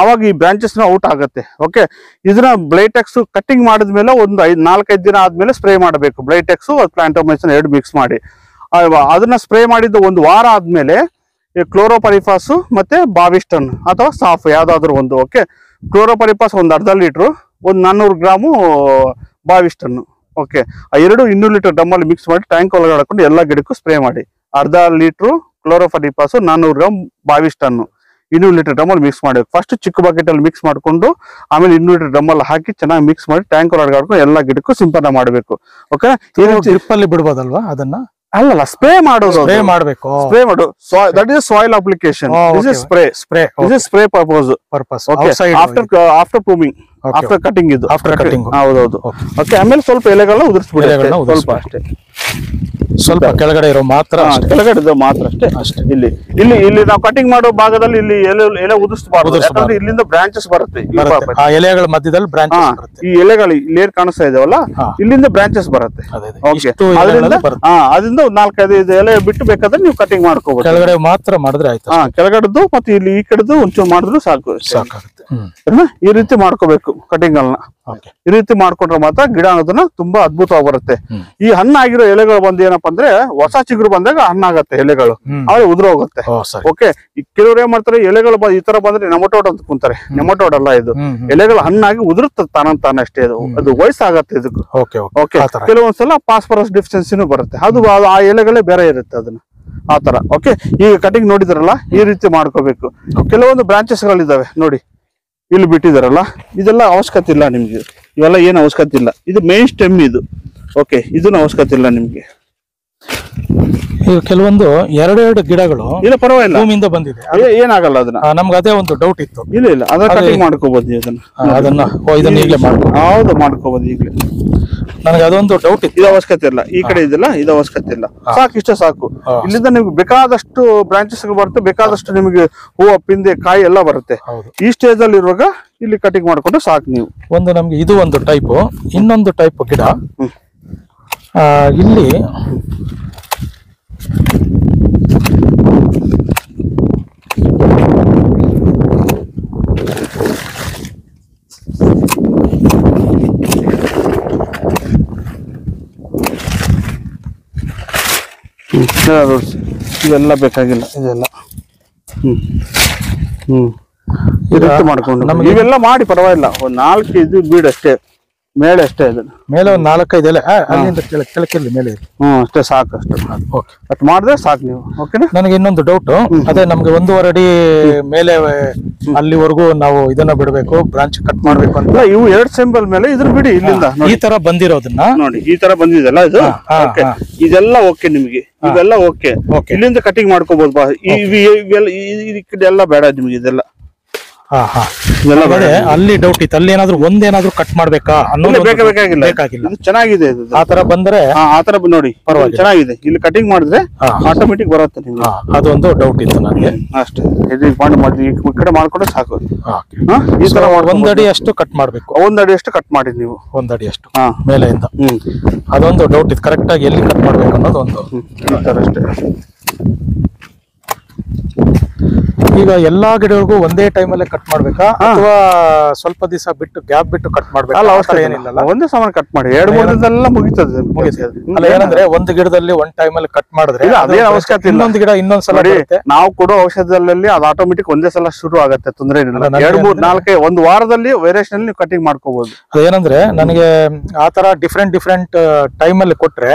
Speaker 1: ಅವಾಗ ಈ ಬ್ರಾಂಚಸ್ ಔಟ್ ಆಗುತ್ತೆ. ಓಕೆ ಇದನ್ನ ಬ್ಲೈಟೆಕ್ಸ್ ಕಟ್ಟಿಂಗ್ ಮಾಡಿದ್ಮೇಲೆ ಒಂದು ಐದ್, ನಾಲ್ಕೈದು ದಿನ ಆದ್ಮೇಲೆ ಸ್ಪ್ರೇ ಮಾಡಬೇಕು. ಬ್ಲೈಟೆಕ್ಸ್ ಪ್ಲಾಂಟೋಮೈಸನ್ ಎರಡು ಮಿಕ್ಸ್ ಮಾಡಿ. ಅದನ್ನ ಸ್ಪ್ರೇ ಮಾಡಿದ್ದು ಒಂದು ವಾರ ಆದ್ಮೇಲೆ ಕ್ಲೋರೋಪರಿಫಾಸ್ ಮತ್ತೆ ಬಾವಿಸ್ಟನ್ ಅಥವಾ ಸಾಫ್ ಯಾವ್ದಾದ್ರು ಒಂದು ಓಕೆ ಕ್ಲೋರೋಪರಿಫಾಸ್ ಒಂದು ಅರ್ಧ ಲೀಟ್ರು ಒಂದು ನಾನ್ನೂರು ಗ್ರಾಮು ಬಾವಿಸ್ಟನ್ನು ಓಕೆ ಆ ಎರಡು ಇನ್ನೂರು ಲೀಟರ್ ಡಮ್ಮಲ್ಲಿ ಮಿಕ್ಸ್ ಮಾಡಿ ಟ್ಯಾಂಕ್ ಒಳಗಡೆ ಹಾಕೊಂಡು ಎಲ್ಲ ಗಿಡಕ್ಕೂ ಸ್ಪ್ರೇ ಮಾಡಿ. ಅರ್ಧ ಲೀಟ್ರು ಕ್ಲೋರೋಪರಿಫಾಸ್ ನಾನ್ನೂರು ಗ್ರಾಮ್ ಬಾವಿಸ್ಟನ್ನು ಇನ್ನೂರು ಲೀಟರ್ ಡ್ರಮ್ಮಲ್ಲಿ ಮಿಕ್ಸ್ ಮಾಡಬೇಕು. ಫಸ್ಟ್ ಚಿಕ್ಕ ಬಕೆಟ್ ಅಲ್ಲಿ ಮಿಕ್ಸ್ ಮಾಡ್ಕೊಂಡು ಆಮೇಲೆ ಇನ್ನೂರು ಲೀಟರ್ ಡ್ರಮ್ಮಲ್ಲಿ ಹಾಕಿ ಚೆನ್ನಾಗಿ ಮಿಕ್ಸ್ ಮಾಡಿ ಟ್ಯಾಂಕ್ ಒಳಗೆ ಹಾಕೊಂಡು ಎಲ್ಲ ಗಿಡಕ್ಕೂ ಸಿಂಪಡಣೆ ಮಾಡಬೇಕು. ಓಕೆ
Speaker 2: ಡ್ರಿಪ್ ಅಲ್ಲಿ ಬಿಡ್ಬೋದಲ್ವಾ ಅದನ್ನ?
Speaker 1: ಅಲ್ಲಲ್ಲ ಸ್ಪ್ರೇ ಮಾಡೋದು
Speaker 2: ಸ್ಪ್ರೇ ಮಾಡಬೇಕು.
Speaker 1: ಸ್ಪ್ರೇ ಮಾಡು. That is soil application
Speaker 2: is
Speaker 1: is spray
Speaker 2: spray
Speaker 1: is is spray purpose
Speaker 2: purpose
Speaker 1: okay after after pruning after cutting ಇದು.
Speaker 2: ಆಫ್ಟರ್ ಕಟಿಂಗ್
Speaker 1: ಹೌದೌದು.
Speaker 2: ಹೌದು
Speaker 1: ಓಕೆ ಆಮೇಲೆ ಸ್ವಲ್ಪ ಎಲೆಗಳನ್ನ ಉದುರಿಸ್ಬಿಡಿ. ಸ್ವಲ್ಪ ಅಷ್ಟೇ.
Speaker 2: ಸ್ವಲ್ಪ ಕೆಳಗಡೆ ಇರೋ ಮಾತ್ರ.
Speaker 1: ಕೆಳಗಡೆ ಮಾತ್ರ ಅಷ್ಟೇ.
Speaker 2: ಅಷ್ಟೇ.
Speaker 1: ಇಲ್ಲಿ ಇಲ್ಲಿ ಇಲ್ಲಿ ನಾವು ಕಟಿಂಗ್ ಮಾಡೋ ಭಾಗದಲ್ಲಿ ಇಲ್ಲಿ ಎಲೆ ಎಲೆ ಉದುರಿಸ್ಬಾರ್ದು. ಯಾಕಂದ್ರೆ ಇಲ್ಲಿಂದ ಬ್ರಾಂಚಸ್ ಬರುತ್ತೆ.
Speaker 2: ಆ ಎಲೆಗಳ ಮಧ್ಯದಲ್ಲಿ ಬ್ರಾಂಚ್
Speaker 1: ಈ ಎಲೆಗಳು ಇಲ್ಲಿ ಏನ್ ಕಾಣಿಸ್ತಾ ಇದಾವಲ್ಲ ಇಲ್ಲಿಂದ ಬ್ರಾಂಚಸ್ ಬರುತ್ತೆ. ಅದರಿಂದ ಅದರಿಂದ ಒಂದ್ ನಾಲ್ಕೈದು ಐದು ಎಲೆ ಬಿಟ್ಟು ಬೇಕಾದ್ರೆ ನೀವು ಕಟಿಂಗ್ ಮಾಡ್ಕೋಬಹುದು
Speaker 2: ಕೆಳಗಡೆ ಮಾತ್ರ ಮಾಡಿದ್ರೆ ಆಯ್ತು
Speaker 1: ಕೆಳಗಡೆದು ಮತ್ತೆ ಇಲ್ಲಿ ಈ ಕಡೆದು ಒಂಚೂರು ಮಾಡಿದ್ರು ಸಾಕು.
Speaker 2: ಸಾಕಾಗುತ್ತೆ?
Speaker 1: ಈ ರೀತಿ ಮಾಡ್ಕೋಬೇಕು ಕಟಿಂಗ್
Speaker 2: ಓಕೆ
Speaker 1: ಈ ರೀತಿ ಮಾಡ್ಕೊಂಡ್ರೆ ಮಾತ್ರ ಗಿಡ ಅನ್ನೋದನ್ನ ತುಂಬಾ ಅದ್ಭುತವಾಗಿ ಬರುತ್ತೆ. ಈ ಹಣ್ಣಾಗಿರೋ ಎಲೆಗಳು ಬಂದ ಏನಪ್ಪಾ ಅಂದ್ರೆ ಹೊಸ ಚಿಗುರು ಬಂದಾಗ ಹಣ್ಣಾಗತ್ತೆ ಎಲೆಗಳು. ಆದ್ರೆ ಉದುರೋಗುತ್ತೆ. ಓಕೆ ಕೆಲವ್ರು ಏನ್ ಮಾಡ್ತಾರೆ ಎಲೆಗಳು ಈ ತರ ಬಂದ್ರೆ ನೆಮಟೋಡ್ ಅಂತ ಕುಂತಾರೆ. ನೆಮಟೋಡ್ ಅಲ್ಲ ಇದು. ಎಲೆಗಳು ಹಣ್ಣಾಗಿ ಉದುರುತ್ತದೆ ತಾನಂತಾನೆ ಅಷ್ಟೇ ಅದು ಅದು ವಯಸ್ಸಾಗತ್ತೆ ಇದಕ್ಕೆ.
Speaker 2: ಓಕೆ
Speaker 1: ಕೆಲವೊಂದ್ಸಲ ಪಾಸ್ಪರಸ್ ಡಿಫಿಷಿಯನ್ಸಿನೂ ಬರುತ್ತೆ. ಅದು ಆ- ಎಲೆಗಳೇ ಬೇರೆ ಇರುತ್ತೆ ಅದನ್ನ. ಆ ತರ. ಓಕೆ ಈಗ ಕಟಿಂಗ್ ನೋಡಿದ್ರಲ್ಲ ಈ ರೀತಿ ಮಾಡ್ಕೋಬೇಕು. ಕೆಲವೊಂದು ಬ್ರಾಂಚಸ್ ಗಳಿದಾವೆ ನೋಡಿ. ಇಲ್ಲಿ ಬಿಟ್ಟಿದಾರಲ್ಲ? ಇದೆಲ್ಲ ಅವಶ್ಯಕತೆ ಇಲ್ಲ ನಿಮಗೆ. ಇವೆಲ್ಲ ಏನು ಅವಶ್ಯಕತೆ ಇಲ್ಲ. ಇದು ಮೇನ್ ಸ್ಟೆಮ್ ಇದು. ಓಕೆ ಇದನ್ನ ಅವಶ್ಯಕತೆ ಇಲ್ಲ ನಿಮ್ಗೆ.
Speaker 2: ಈಗ ಕೆಲವೊಂದು ಎರಡೆರಡು ಗಿಡಗಳು
Speaker 1: ಇಲ್ಲ ಪರವಾಗಿಲ್ಲ.
Speaker 2: ಭೂಮಿಯಿಂದ ಬಂದಿದೆ.
Speaker 1: ಅದೇ ಏನಾಗಲ್ಲ ಅದನ್ನ.
Speaker 2: ಆ, ನಮ್ಗೆ ಅದೇ ಒಂದು ಡೌಟ್ ಇತ್ತು.
Speaker 1: ಇಲ್ಲ ಇಲ್ಲ. ಅದನ್ನ ಕಟಿಂಗ್ ಮಾಡ್ಕೋಬಹುದು ನೀವು ಅದನ್ನ.
Speaker 2: ಆ, ಅದನ್ನ ಓ ಇದನ್ನ ಈಗಲೇ ಮಾಡ್ಕೊ
Speaker 1: ಹೌದು ಮಾಡ್ಕೋಬಹುದು ಈಗಲೇ.
Speaker 2: ನನಗೆ ಅದೊಂದು ಡೌಟ್ ಇತ್ತು.
Speaker 1: ಇದು ಅವಶ್ಯಕತೆ ಇಲ್ಲ. ಈ ಕಡೆ ಇದೆಲ್ಲ ಇದು ಅವಶ್ಯಕತೆ ಇಲ್ಲ. ಸಾಕು ಇಷ್ಟ ಸಾಕು.
Speaker 2: ಹಾ.
Speaker 1: ಇಲ್ಲಿಂದ ನಿಮ್ಗೆ ಬೇಕಾದಷ್ಟು ಬ್ರಾಂಚಸ್ ಬರುತ್ತೆ ಬೇಕಾದಷ್ಟು ನಿಮಗೆ ಹೂವು ಪಿಂದೆ ಕಾಯಿ ಎಲ್ಲ ಬರುತ್ತೆ.
Speaker 2: ಹೌದು.
Speaker 1: ಈ ಸ್ಟೇಜ್ ಅಲ್ಲಿ ಇರುವಾಗ ಇಲ್ಲಿ ಕಟಿಂಗ್ ಮಾಡ್ಕೊಂಡು ಸಾಕು ನೀವು.
Speaker 2: ಒಂದು ನಮ್ಗೆ ಇದು ಒಂದು ಟೈಪ್ ಇನ್ನೊಂದು ಟೈಪ್ ಗಿಡ.
Speaker 1: ಹ್ಮ್.
Speaker 2: ಆ, ಇಲ್ಲಿ
Speaker 1: ಹ್ಮ್. ಇವೆಲ್ಲ ಬೇಕಾಗಿಲ್ಲ. ಇದೆಲ್ಲ. ಹ್ಮ್. ಹ್ಮ್. ಈ ರೀತಿ ಮಾಡ್ಕೊಂಡು?
Speaker 2: ನಮ್ಗೆ-
Speaker 1: ಇವೆಲ್ಲ ಮಾಡಿ ಪರವಾಗಿಲ್ಲ. ಒಂದ್ ನಾಲ್ಕು ಇದು ಬೀಡ್ ಮೇಳೆ ಅಷ್ಟೇ ಅದನ್ನ
Speaker 2: ಮೇಲೆ ಒಂದು ನಾಲ್ಕೈದು ಎಲೆ. ಅಲ್ಲಿಂದ ಕೆಳ ಕೆಳಕಿರ್ಲಿ ಮೇಲೆ. ಇರ್ಲಿ.
Speaker 1: ಹ್ಮ್ ಅಷ್ಟೇ ಸಾಕು ಅಷ್ಟೇ
Speaker 2: ಓಕೆ
Speaker 1: ಅಟ್ ಮಾಡಿದ್ರೆ ಸಾಕು ನೀವು ಓಕೆನಾ
Speaker 2: ನನಗೆ ಇನ್ನೊಂದು ಡೌಟ್ ಅದೇ ನಮ್ಗೆ ಒಂದೂವರೆ ಅಡಿ ಮೇಲೆ ಅಲ್ಲಿವರೆಗೂ ನಾವು ಇದನ್ನ ಬಿಡಬೇಕು ಬ್ರಾಂಚ್ ಕಟ್ ಮಾಡ್ಬೇಕು ಅಂತ.
Speaker 1: ಇವು ಎರಡ್ ಸಿಂಬಲ್ ಮೇಲೆ ಇದ್ರ ಬಿಡಿ ಇಲ್ಲಿಂದ
Speaker 2: ಈ ತರ ಬಂದಿರೋದನ್ನ.
Speaker 1: ನೋಡಿ ಈ ತರ ಬಂದಿದೆಲ್ಲ ಇದು? ಓಕೆ. ಇದೆಲ್ಲ ಓಕೆ ನಿಮಗೆ. ಇವೆಲ್ಲ ಓಕೆ ಇಲ್ಲಿಂದ ಕಟಿಂಗ್ ಮಾಡ್ಕೋಬಹುದು ಇವೆಲ್ಲ ಈ- ಕಡೆ ಎಲ್ಲ ಬೇಡ ನಿಮಗೆ ಇದೆಲ್ಲ ಇದೆಲ್ಲ.
Speaker 2: ಅದೇ ಅಲ್ಲಿ ಡೌಟ್ ಇತ್ತು. ಅಲ್ಲಿ ಏನಾದ್ರು ಒಂದೇನಾದ್ರು ಕಟ್ ಮಾಡ್ಬೇಕಾ ಅನ್ನೋದು
Speaker 1: ಬೇಕಾ ಬೇಕಾಗಿಲ್ಲ.
Speaker 2: ಬೇಕಾಗಿಲ್ಲ.
Speaker 1: ಇದು ಚೆನ್ನಾಗಿದೆ ಇದು.
Speaker 2: ಆ ತರ ಬಂದ್ರೆ
Speaker 1: ಆತರ ಆ ತರ ಬ- ನೋಡಿ.
Speaker 2: ಪರವಾಗಿಲ್ಲ.
Speaker 1: ಚೆನ್ನಾಗಿದೆ. ಇಲ್ಲಿ ಕಟಿಂಗ್ ಮಾಡಿದ್ರೆ. ಆಟೋಮೆಟಿಕ್ ಬರುತ್ತೆ ನಿಮ್ಗೆ.
Speaker 2: ಅದೊಂದು ಡೌಟ್ ಇತ್ತು ನನಗೆ.
Speaker 1: ಅಷ್ಟೇ. ಇದು ಮಾಡಿ ಮಾಡಿ ಈ ಕಡೆ ಮಾಡ್ಕೊಂಡ್ರೆ ಸಾಕು
Speaker 2: ಹಾ?
Speaker 1: ಈ ತರ
Speaker 2: ಒಂದ್ ಅಡಿ ಅಷ್ಟು ಕಟ್ ಮಾಡ್ಬೇಕು.
Speaker 1: ಒಂದಡಿ ಅಡಿ ಅಷ್ಟು ಕಟ್ ಮಾಡಿ ನೀವು.
Speaker 2: ಒಂದಡಿ ಅಡಿ ಅಷ್ಟು.
Speaker 1: ಹಾ.
Speaker 2: ಮೇಲೆಯಿಂದ.
Speaker 1: ಹ್ಮ್.
Speaker 2: ಅದೊಂದು ಡೌಟ್ ಇತ್ತು. ಕರೆಕ್ಟ್ ಆಗಿ ಎಲ್ಲಿ ಕಟ್ ಮಾಡ್ಬೇಕು ಅನ್ನೋದು ಒಂದು.
Speaker 1: ಈ ತರ ಅಷ್ಟೇ.
Speaker 2: ಈಗ ಎಲ್ಲಾ ಗಿಡಗಳಿಗೂ ಒಂದೇ ಟೈಮಲ್ಲೇ ಕಟ್ ಮಾಡ್ಬೇಕಾ? ಅಥವಾ ಸ್ವಲ್ಪ ದಿವಸ ಬಿಟ್ಟು ಗ್ಯಾಪ್ ಬಿಟ್ಟು ಕಟ್ ಮಾಡ್ಬೇಕಾ?
Speaker 1: ಅಲ್ಲ ಏನಿಲ್ಲ ಒಂದೇ ಸಮಾನ ಕಟ್ ಮಾಡಿ. ಎರಡು ಮೂರು ದಿನದಲ್ಲ ಮುಗಿತದೆ.
Speaker 2: ಮುಗಿತದೆ. ಅಲ್ಲ ಏನಂದ್ರೆ ಒಂದು ಗಿಡದಲ್ಲಿ ಒಂದ್ ಟೈಮಲ್ಲಿ ಕಟ್ ಮಾಡಿದ್ರೆ ಅದೇ
Speaker 1: ಅವಶ್ಯಕತೆ.
Speaker 2: ಇನ್ನೊಂದು ಗಿಡ ಇನ್ನೊಂದ್ ಸಲ
Speaker 1: ನಾವು ಕೊಡೋ ಔಷಧದಲ್ಲಿ ಅದು ಆಟೋಮೆಟಿಕ್ ಒಂದೇ ಸಲ ಶುರು ಆಗುತ್ತೆ. ತೊಂದರೆ ಏನಿಲ್ಲ. ಎರಡು ಮೂರ್ ನಾಲ್ಕೈ ಒಂದು ವಾರದಲ್ಲಿ ವೇರಿಯೇಷನ್ ಅಲ್ಲಿ ನೀವು ಕಟಿಂಗ್ ಮಾಡ್ಕೋಬಹುದು
Speaker 2: ಅದೇನಂದ್ರೆ ನನಗೆ ಆ ತರ ಡಿಫ್ರೆಂಟ್ ಡಿಫ್ರೆಂಟ್ ಟೈಮ್ ಅಲ್ಲಿ ಕೊಟ್ರೆ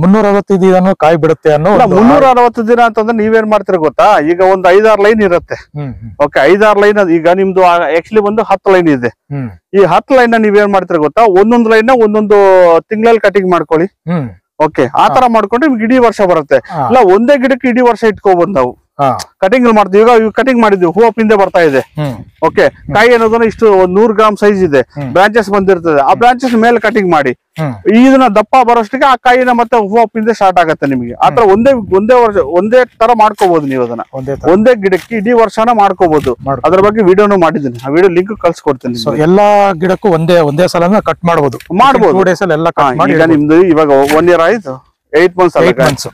Speaker 2: ಮುನ್ನೂರ ಅರವತ್ತು ದಿನ ಕಾಯಿ ಬಿಡುತ್ತೆ ಅನ್ನೋ
Speaker 1: ಮುನ್ನೂರ ಅರವತ್ತು ದಿನ ಅಂತಂದ್ರೆ ನೀವೇನ್ ಮಾಡ್ತೀರ ಗೊತ್ತಾ? ಈಗ ಒಂದು ಐದಾರು ಲೈನ್ ಇರುತ್ತೆ. ಓಕೆ ಐದಾರು ಲೈನ್ ಈಗ ನಿಮ್ದು ಆಕ್ಚುಲಿ ಒಂದು ಹತ್ತು ಲೈನ್ ಇದೆ. ಈ ಹತ್ತು ಲೈನ್ನ ನೀವೇನ್ ಮಾಡ್ತೀರ ಗೊತ್ತಾ? ಒಂದೊಂದು ಲೈನ್ ಒಂದೊಂದು ತಿಂಗಳಲ್ಲಿ ಕಟಿಂಗ್ ಮಾಡ್ಕೊಳ್ಳಿ. ಓಕೆ ಆ ತರ ಮಾಡ್ಕೊಂಡ್ರೆ ನಿಮ್ಗೆ ಇಡೀ ವರ್ಷ ಬರುತ್ತೆ. ಇಲ್ಲ ಒಂದೇ ಗಿಡಕ್ಕೆ ಇಡೀ ವರ್ಷ ಇಟ್ಕೋಬಹುದು ನಾವು. ಕಟಿಂಗ್ ಮಾಡ್ತೀವಿ. ಈಗ ಕಟಿಂಗ್ ಮಾಡಿದ್ವಿ. ಹೂವು ಪಿಂದೆ ಬರ್ತಾ ಇದೆ. ಓಕೆ ಕಾಯಿ ಅನ್ನೋದನ್ನ ಇಷ್ಟು ಒಂದ್ ನೂರ್ ಗ್ರಾಮ್ ಸೈಜ್ ಇದೆ. ಬ್ರಾಂಚಸ್ ಬಂದಿರ್ತದೆ. ಆ ಬ್ರಾಂಚಸ್ ಮೇಲೆ ಕಟಿಂಗ್ ಮಾಡಿ. ಇದನ್ನ ದಪ್ಪ ಬರೋಷ್ಟಿಗೆ ಆ ಕಾಯಿನ ಮತ್ತೆ ಹೂವು ಪಿಂದೆ ಸ್ಟಾರ್ಟ್ ಆಗತ್ತೆ ನಿಮಗೆ. ಆತರ ಒಂದೇ ಒಂದೇ ವರ್ಷ ಒಂದೇ ತರ ಮಾಡ್ಕೋಬಹುದು ನೀವು ಅದನ್ನ.
Speaker 2: ಒಂದೇ
Speaker 1: ಗಿಡಕ್ಕೆ ಇಡೀ ವರ್ಷನ ಮಾಡ್ಕೋಬಹುದು
Speaker 2: ಮಾಡ್ಕೊ-
Speaker 1: ಅದ್ರ ಬಗ್ಗೆ ವಿಡಿಯೋನು ಮಾಡಿದ್ದೀನಿ. ಆ ವಿಡಿಯೋ ಲಿಂಕ್ ಕಳ್ಸಿಕೊಡ್ತೀನಿ
Speaker 2: ಸೊ ಎಲ್ಲಾ ಗಿಡಕ್ಕೂ ಒಂದೇ ಒಂದೇ ಸಲ ಕಟ್ ಮಾಡಬಹುದು
Speaker 1: ಮಾಡಬಹುದು ನಿಮ್ದು ಇವಾಗ ಒನ್ ಇಯರ್ ಆಯ್ತು. Eight months
Speaker 2: eight months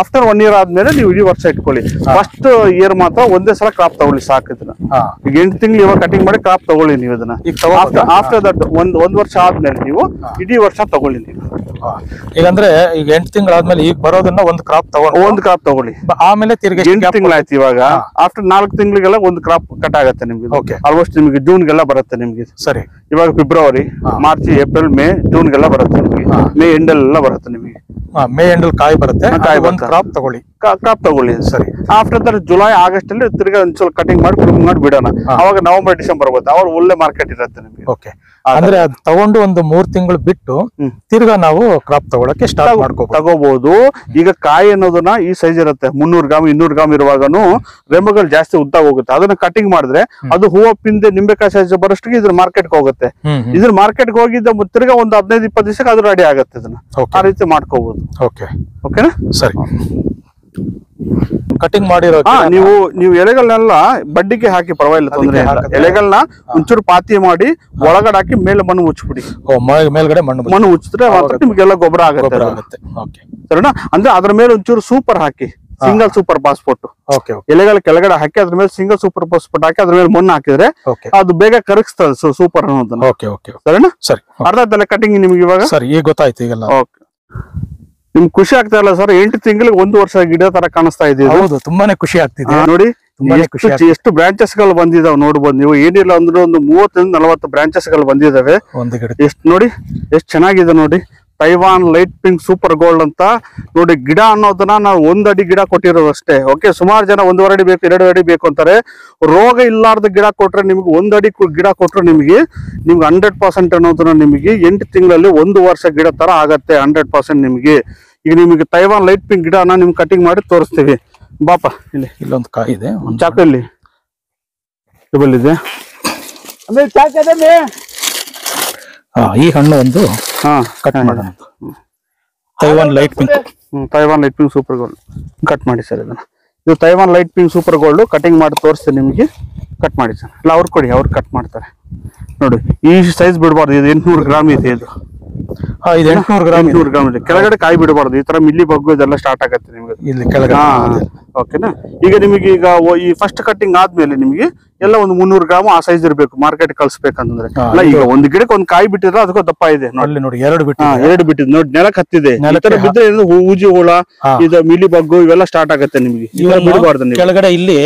Speaker 1: after one year ಆದ್ಮೇಲೆ ನೀವು ಇಡೀ ವರ್ಷ ಇಟ್ಕೊಳ್ಳಿ. ಫಸ್ಟ್ ಇಯರ್ ಮಾತ್ರ ಒಂದೇ ಸಲ ಕ್ರಾಪ್ ತಗೊಳ್ಳಿ ಸಾಕು ಇದನ್ನ. ಈಗ ಎಂಟು ತಿಂಗಳು ಇವಾಗ ಕಟಿಂಗ್ ಮಾಡಿ ಕ್ರಾಪ್ ತಗೊಳ್ಳಿ ನೀವು ಇದನ್ನ? ಆಫ್ಟರ್ ದಟ್ ಒಂದ್ ಒಂದ್ ವರ್ಷ ಆದ್ಮೇಲೆ ನೀವು ಇಡೀ ವರ್ಷ ತಗೊಳ್ಳಿ ನೀವು.
Speaker 2: ಈಗಂದ್ರೆ ಈಗ ಎಂಟು ತಿಂಗಳಾದ್ಮೇಲೆ ಈಗ ಬರೋದನ್ನ ಒಂದ್ ಕ್ರಾಪ್ ತಗೊಂಡು
Speaker 1: ಒಂದ್ ಕ್ರಾಪ್ ತಗೊಳ್ಳಿ.
Speaker 2: ಆಮೇಲೆ ತಿರ್ಗಿ
Speaker 1: ಎಂಟು ತಿಂಗಳಾಯ್ತು ಇವಾಗ. ಆಫ್ಟರ್ ನಾಲ್ಕು ತಿಂಗಳಿಗೆಲ್ಲ ಒಂದ್ ಕ್ರಾಪ್ ಕಟ್ ಆಗತ್ತೆ ನಿಮ್ಗೆ
Speaker 2: ಓಕೆ
Speaker 1: ಆಲ್ಮೋಸ್ಟ್ ನಿಮ್ಗೆ ಜೂನ್ಗೆಲ್ಲ ಬರುತ್ತೆ ನಿಮ್ಗೆ
Speaker 2: ಸರಿ.
Speaker 1: ಇವಾಗ ಫೆಬ್ರವರಿ ಮಾರ್ಚ್ ಏಪ್ರಿಲ್ ಮೇ ಜೂನ್ಗೆಲ್ಲ ಬರುತ್ತೆ ನಿಮ್ಗೆ. ಮೇ ಎಂಡಲ್ಲೆಲ್ಲ ಬರುತ್ತೆ ನಿಮಗೆ.
Speaker 2: ಮೇ ಎಂಡಲ್ ಕಾಯಿ ಬರುತ್ತೆ.
Speaker 1: ಕಾಯಿ
Speaker 2: ಬಂದ್ ಒಂದ್. ಕ್ರಾಪ್ ತಗೊಳ್ಳಿ.
Speaker 1: ಕ್ರಾಪ್ ತಗೊಳ್ಳಿ
Speaker 2: ಸರಿ.
Speaker 1: ಆಫ್ಟರ್ ದಟ್ ಜುಲೈ ಆಗಸ್ಟ್ ಅಲ್ಲಿ ತಿರ್ಗಾ ಒಂದ್ಸಲ ಕಟಿಂಗ್ ಮಾಡಿ ಕುಡಿಂಗ್ ಮಾಡಿ ಬಿಡೋಣ. ಅವಾಗ ನವೆಂಬರ್ ಡಿಸೆಂಬರ್ ಬರುತ್ತೆ. ಅವಾಗ ಒಳ್ಳೆ ಮಾರ್ಕೆಟ್ ಇರುತ್ತೆ ನಿಮ್ಗೆ.
Speaker 2: ಓಕೆ ಅಂದ್ರೆ ಅದು ತಗೊಂಡು ಒಂದು ಮೂರ್ ತಿಂಗಳು ಬಿಟ್ಟು. ತಿರ್ಗಾ ನಾವು ಕ್ರಾಪ್ ತಗೊಳಕ್ಕೆ ಸ್ಟಾರ್ಟ್ ಮಾಡ್ಕೋಬಹುದು
Speaker 1: ತಗೋಬಹುದು ಈಗ ಕಾಯಿ ಅನ್ನೋದನ್ನ ಈ ಸೈಜ್ ಇರುತ್ತೆ. ಮುನ್ನೂರು ಗ್ರಾಮ್ ಇನ್ನೂರು ಗ್ರಾಮ್ ಇರುವಾಗನು ರೆಂಬಗಳು ಜಾಸ್ತಿ ಉದ್ದ ಹೋಗುತ್ತೆ. ಅದನ್ನ ಕಟಿಂಗ್ ಮಾಡಿದ್ರೆ ಅದು ಹೂವು ಪಿಂದೆ ನಿಂಬೆಕಾಯಿ ಸೈಜ್ ಬರೋಷ್ಟಿಗೆ ಇದ್ರ ಮಾರ್ಕೆಟ್ಗೆ ಹೋಗುತ್ತೆ. ಇದ್ರ ಮಾರ್ಕೆಟ್ಗೆ ಹೋಗಿದ್ದ ತಿರ್ಗಾ ಒಂದು ಹದಿನೈದು ಇಪ್ಪತ್ತು ದಿವಸಕ್ಕೆ ಅದು ರೆಡಿ ಆಗುತ್ತೆ ಅದನ್ನ ಆ ರೀತಿ ಮಾಡ್ಕೋಬಹುದು
Speaker 2: ಓಕೆ
Speaker 1: ಓಕೆನಾ
Speaker 2: ಸರಿ. ಕಟಿಂಗ್ ಮಾಡಿರೋ
Speaker 1: ಹಾ ನೀವು ನೀವು ಎಲೆಗಳನ್ನೆಲ್ಲ ಬಡ್ಡಿಗೆ ಹಾಕಿ ಪರವಾಗಿಲ್ಲ ತೊಂದ್ರೆ ಎಲೆಗಳನ್ನ ಒಂಚೂರು ಪಾತಿ ಮಾಡಿ ಒಳಗಡೆ ಹಾಕಿ ಮೇಲೆ ಮಣ್ಣು ಮುಚ್ಚಿಬಿಡಿ.
Speaker 2: ಮೇಲ್ಗಡೆ ಮಣ್ಣು.
Speaker 1: ಮಣ್ಣು ಮುಚ್ಚಿದ್ರೆ ಮಾತ್ರ ನಿಮ್ಗೆಲ್ಲ ಗೊಬ್ಬರ ಆಗುತ್ತೆ. ಸರಿನಾ? ಅಂದ್ರೆ ಅದ್ರ ಮೇಲೆ ಒಂಚೂರು ಸೂಪರ್ ಹಾಕಿ ಸಿಂಗಲ್ ಸೂಪರ್ ಪಾಸ್ಪೋರ್ಟ್
Speaker 2: ಓಕೆ
Speaker 1: ಎಲೆಗಳ ಕೆಳಗಡೆ ಹಾಕಿ ಅದ್ರ ಮೇಲೆ ಸಿಂಗಲ್ ಸೂಪರ್ ಪಾಸ್ಪೋರ್ಟ್ ಹಾಕಿ ಅದ್ರ ಮೇಲೆ ಮಣ್ಣು ಹಾಕಿದ್ರೆ ಅದು ಬೇಗ ಕರಗಿಸ್ತದೆ ಸೂಪರ್ ಅನ್ನೋದನ್ನ. ಸರಿನಾ?
Speaker 2: ಸರಿ
Speaker 1: ಅರ್ಧ ಕಟಿಂಗ್ ನಿಮ್ಗೆ ಇವಾಗ?
Speaker 2: ಸರಿ ಈಗ ಗೊತ್ತಾಯ್ತು ಈಗೆಲ್ಲ.
Speaker 1: ಓಕೆ ನಿಮ್ಗೆ ಖುಷಿ ಆಗ್ತಾ ಇಲ್ಲ ಸರ್? ಎಂಟು ತಿಂಗಳಿಗೆ ಒಂದು ವರ್ಷ ಗಿಡ ತರ ಕಾಣಿಸ್ತಾ ಇದೆ?
Speaker 2: ಹೌದು ತುಂಬಾನೇ ಖುಷಿ ಆಗ್ತಿದೆ.
Speaker 1: ನೋಡಿ
Speaker 2: ಖುಷಿ
Speaker 1: ಎಷ್ಟು ಬ್ರಾಂಚಸ್ಗಳು ಬಂದಿದಾವೆ ನೋಡ್ಬೋದು ನೀವು ಏನಿಲ್ಲ ಅಂದ್ರೆ ಒಂದು ಮೂವತ್ತರಿಂದ ನಲವತ್ತು ಬ್ರಾಂಚಸ್ಗಳು ಬಂದಿದಾವೆ ಎಷ್ಟು ನೋಡಿ ಎಷ್ಟು ಚೆನ್ನಾಗಿದೆ ನೋಡಿ. Taiwan light pink super gold ಅಂತ. ನೋಡಿ ಗಿಡ ಅನ್ನೋದನ್ನ ನಾವು ಒಂದ್ ಅಡಿ ಗಿಡ ಕೊಟ್ಟಿರೋದು ಅಷ್ಟೇ. ಓಕೆ ಸುಮಾರು ಜನ ಒಂದೂವರೆ ಅಡಿ ಬೇಕು ಎರಡು ಅಡಿ ಬೇಕು ಅಂತಾರೆ. ರೋಗ ಇಲ್ಲಾರ್ದ ಗಿಡ ಕೊಟ್ರೆ ನಿಮ್ಗೆ ಒಂದ್ ಅಡಿ ಕು- ಗಿಡ ಕೊಟ್ರೆ ನಿಮಗೆ ನಿಮ್ಗೆ ಹಂಡ್ರೆಡ್ ಪರ್ಸೆಂಟ್ ಅನ್ನೋದನ್ನ ನಿಮಗೆ ಎಂಟು ತಿಂಗಳಲ್ಲಿ ಒಂದು ವರ್ಷ ಗಿಡ ತರ ಆಗತ್ತೆ ಹಂಡ್ರೆಡ್ ಪರ್ಸೆಂಟ್ ನಿಮಗೆ. ಈಗ ನಿಮಗೆ ತೈವಾನ್ ಲೈಟ್ ಪಿಂಕ್ ಗಿಡನ ನಿಮ್ಗೆ ಕಟಿಂಗ್ ಮಾಡಿ ತೋರಿಸ್ತೀವಿ. ಬಾಪ ಇಲ್ಲಿ.
Speaker 2: ಇಲ್ಲೊಂದು ಕಾಯಿ ಇದೆ. ಒಂದು
Speaker 1: ಚಾಕು ಇಲ್ಲಿ ಇದೆ.
Speaker 2: ಈ ಹಣ್ಣು ಒಂದು ಕಟ್ ಮಾಡೋಣ Taiwan light pink
Speaker 1: hmm, Taiwan light pink super gold cut ಮಾಡಿ ಸರ್ ಇದನ್ನ. ಇದು Taiwan light pink super gold cutting ಮಾಡಿ ತೋರಿಸ್ತೀನಿ ನಿಮಗೆ ಕಟ್ ಮಾಡಿ ಸರ್. ಇಲ್ಲ ಅವ್ರು ಕೊಡಿ ಅವ್ರು ಕಟ್ ಮಾಡ್ತಾರೆ. ನೋಡಿ ಈ ಸೈಜ್ ಬಿಡಬಾರ್ದು ಇದು ಎಂಟ್ನೂರು ಗ್ರಾಮ್ ಇದೆ ಇದು.
Speaker 2: ಹಾ ಇದು ಎಂಟ್ನೂರು ಗ್ರಾಮ್ ಇದೆ.
Speaker 1: ಎಂಟ್ನೂರು ಗ್ರಾಮ್ ಇದೆ. ಕೆಳಗಡೆ ಕಾಯಿ ಬಿಡಬಾರ್ದು ಈ ತರ ಮಿಲ್ಲಿ ಬಗ್ಗು ಇದೆಲ್ಲ ಸ್ಟಾರ್ಟ್ ಆಗತ್ತೆ ನಿಮಗೆ.
Speaker 2: ಇಲ್ಲಿ ಕೆಳಗಡೆ
Speaker 1: ಓಕೆನಾ ಈಗ ನಿಮಗೆ ಈಗ ಓ- ಈ ಫಸ್ಟ್ ಕಟ್ಟಿಂಗ್ ಆದ್ಮೇಲೆ ನಿಮಗೆ ಎಲ್ಲ ಒಂದು ಮುನ್ನೂರು ಗ್ರಾಮ್ ಆ ಸೈಜ್ ಇರಬೇಕು ಮಾರ್ಕೆಟ್ ಕಳ್ಸ್ಬೇಕಂತಂದ್ರೆ. ಅಲ್ಲ ಈಗ
Speaker 2: ಇದು-
Speaker 1: ಒಂದು ಗಿಡಕ್ಕೆ ಒಂದು ಕಾಯಿ ಬಿಟ್ಟಿದ್ರೆ ಅದಕ್ಕೂ ದಪ್ಪ ಇದೆ ನೋಡಿ.
Speaker 2: ನೋಡಿ ಎರಡು ಬಿಟ್ಟು
Speaker 1: ಎರಡು ಬಿಟ್ಟಿದೆ. ನೋಡಿ ನೆಲಕ್ ಹತ್ತಿದೆ.
Speaker 2: ಬಿದ್ದರೆ
Speaker 1: ಊಜಿ ಬಿದ್ರೆ ಹೂಜಿ ಹುಳ. ಇದು ಮಿಲಿ ಬಗ್ಗು ಇವೆಲ್ಲ ಸ್ಟಾರ್ಟ್ ಆಗುತ್ತೆ ನಿಮಗೆ. ಬಿಡಬಾರ್ದು
Speaker 2: ಕೆಳಗಡೆ ಇಲ್ಲಿ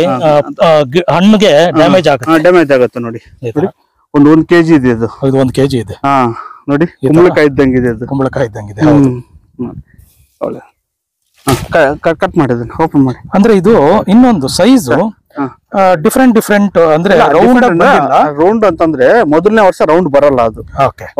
Speaker 2: ಹಣ್ಣಿಗೆ ಡ್ಯಾಮೇಜ್ ಆಗುತ್ತೆ.
Speaker 1: ಡ್ಯಾಮೇಜ್ ಆಗುತ್ತೆ ನೋಡಿ. ಒಂದು ಒಂದ್ ಕೆಜಿ ಇದೆ ಇದು
Speaker 2: ಇದು ಒಂದ್ ಕೆಜಿ ಇದೆ.
Speaker 1: ಹಾ ನೋಡಿ ಕುಂಬಳಕಾಯಿ ಇದ್ದಂಗೆ ಇದೆ ಅದು.
Speaker 2: ಕುಂಬಳಕಾಯಿ
Speaker 1: ನೋಡಿ. ಒಳ್ಳೆ. ಕಟ್ ಮಾಡಿದ್ರೆ ಓಪನ್ ಮಾಡಿ.
Speaker 2: ಅಂದ್ರೆ ಇದು ಇನ್ನೊಂದು ಸೈಜ್. ಡಿಫ್ರೆಂಟ್ ಡಿಫ್ರೆಂಟ್ ಅಂದ್ರೆ ರೌಂಡ್
Speaker 1: ರೌಂಡ್ ಅಂತಂದ್ರೆ ಮೊದಲನೇ ವರ್ಷ ರೌಂಡ್ ಬರಲ್ಲ ಅದು.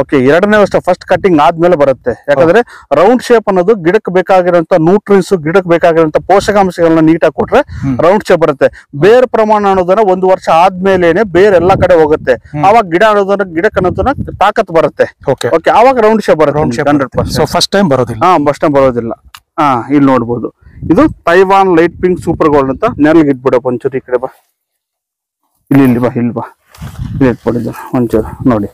Speaker 2: ಓಕೆ
Speaker 1: ಎರಡನೇ ವರ್ಷ ಫಸ್ಟ್ ಕಟಿಂಗ್ ಆದ್ಮೇಲೆ ಬರುತ್ತೆ. ಯಾಕಂದ್ರೆ ರೌಂಡ್ ಶೇಪ್ ಅನ್ನೋದು ಗಿಡಕ್ಕೆ ಬೇಕಾಗಿರುವಂತ ನ್ಯೂಟ್ರಿನ್ಸ್ ಗಿಡಕ್ಕೆ ಬೇಕಾಗಿರುವಂತ ಪೋಷಕಾಂಶಗಳನ್ನ ನೀಟಾಗಿ ಕೊಟ್ರೆ ರೌಂಡ್ ಶೇಪ್ ಬರುತ್ತೆ. ಬೇರ್ ಪ್ರಮಾಣ ಅನ್ನೋದನ್ನ ಒಂದು ವರ್ಷ ಆದ್ಮೇಲೆನೆ ಬೇರ್ ಎಲ್ಲಾ ಕಡೆ ಹೋಗುತ್ತೆ. ಅವಾಗ ಗಿಡ ಅನ್ನೋದನ್ನ ಗಿಡಕ್ಕೆ ಅನ್ನೋದನ್ನ ತಾಕತ್ ಬರುತ್ತೆ.
Speaker 2: ಓಕೆ
Speaker 1: ಅವಾಗ ರೌಂಡ್ ಶೇಪ್ ಬರುತ್ತೆ
Speaker 2: round shape
Speaker 1: hundred percent
Speaker 2: first time ಬರೋದಿಲ್ಲ.
Speaker 1: ಫಸ್ಟ್ ಟೈಮ್ ಬರೋದಿಲ್ಲ. ಹಾ ಇಲ್ಲಿ ನೋಡ್ಬೋದು. ಇದು Taiwan light pink super gold ಅಂತ. ನೆರಳಿಗೆ ಇಟ್ಬಿಡಪ್ಪ ಒಂಚೂರು ಈ ಕಡೆ ಬಾ. ಇಲ್ಲಿ ಇಲ್ಲಿ ಬಾ ಇಲ್ಲಿ ಬಾ. ಇಲ್ಲಿ ಇಟ್ಬಿಡಿದ ಒಂಚೂರು ನೋಡಿ.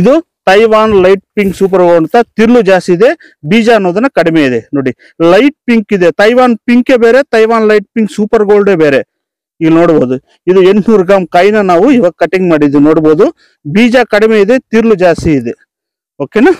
Speaker 1: ಇದು Taiwan light pink super gold ಅಂತ ತಿರ್ಲು ಜಾಸ್ತಿ ಇದೆ. ಬೀಜ ಅನ್ನೋದನ್ನ ಕಡಿಮೆ ಇದೆ. ನೋಡಿ ಲೈಟ್ ಪಿಂಕ್ ಇದೆ. ತೈವಾನ್ ಪಿಂಕೇ ಬೇರೆ ತೈವಾನ್ ಲೈಟ್ ಪಿಂಕ್ ಸೂಪರ್ ಗೋಲ್ಡೇ ಬೇರೆ. ಇಲ್ಲಿ ನೋಡ್ಬೋದು. ಇದು ಎಂಟ್ನೂರು ಗ್ರಾಮ್ ಕಾಯಿನ ನಾವು ಇವಾಗ ಕಟಿಂಗ್ ಮಾಡಿದ್ವಿ ನೋಡ್ಬೋದು. ಬೀಜ ಕಡಿಮೆ ಇದೆ, ತಿರ್ಲು ಜಾಸ್ತಿ ಇದೆ. ಓಕೆನಾ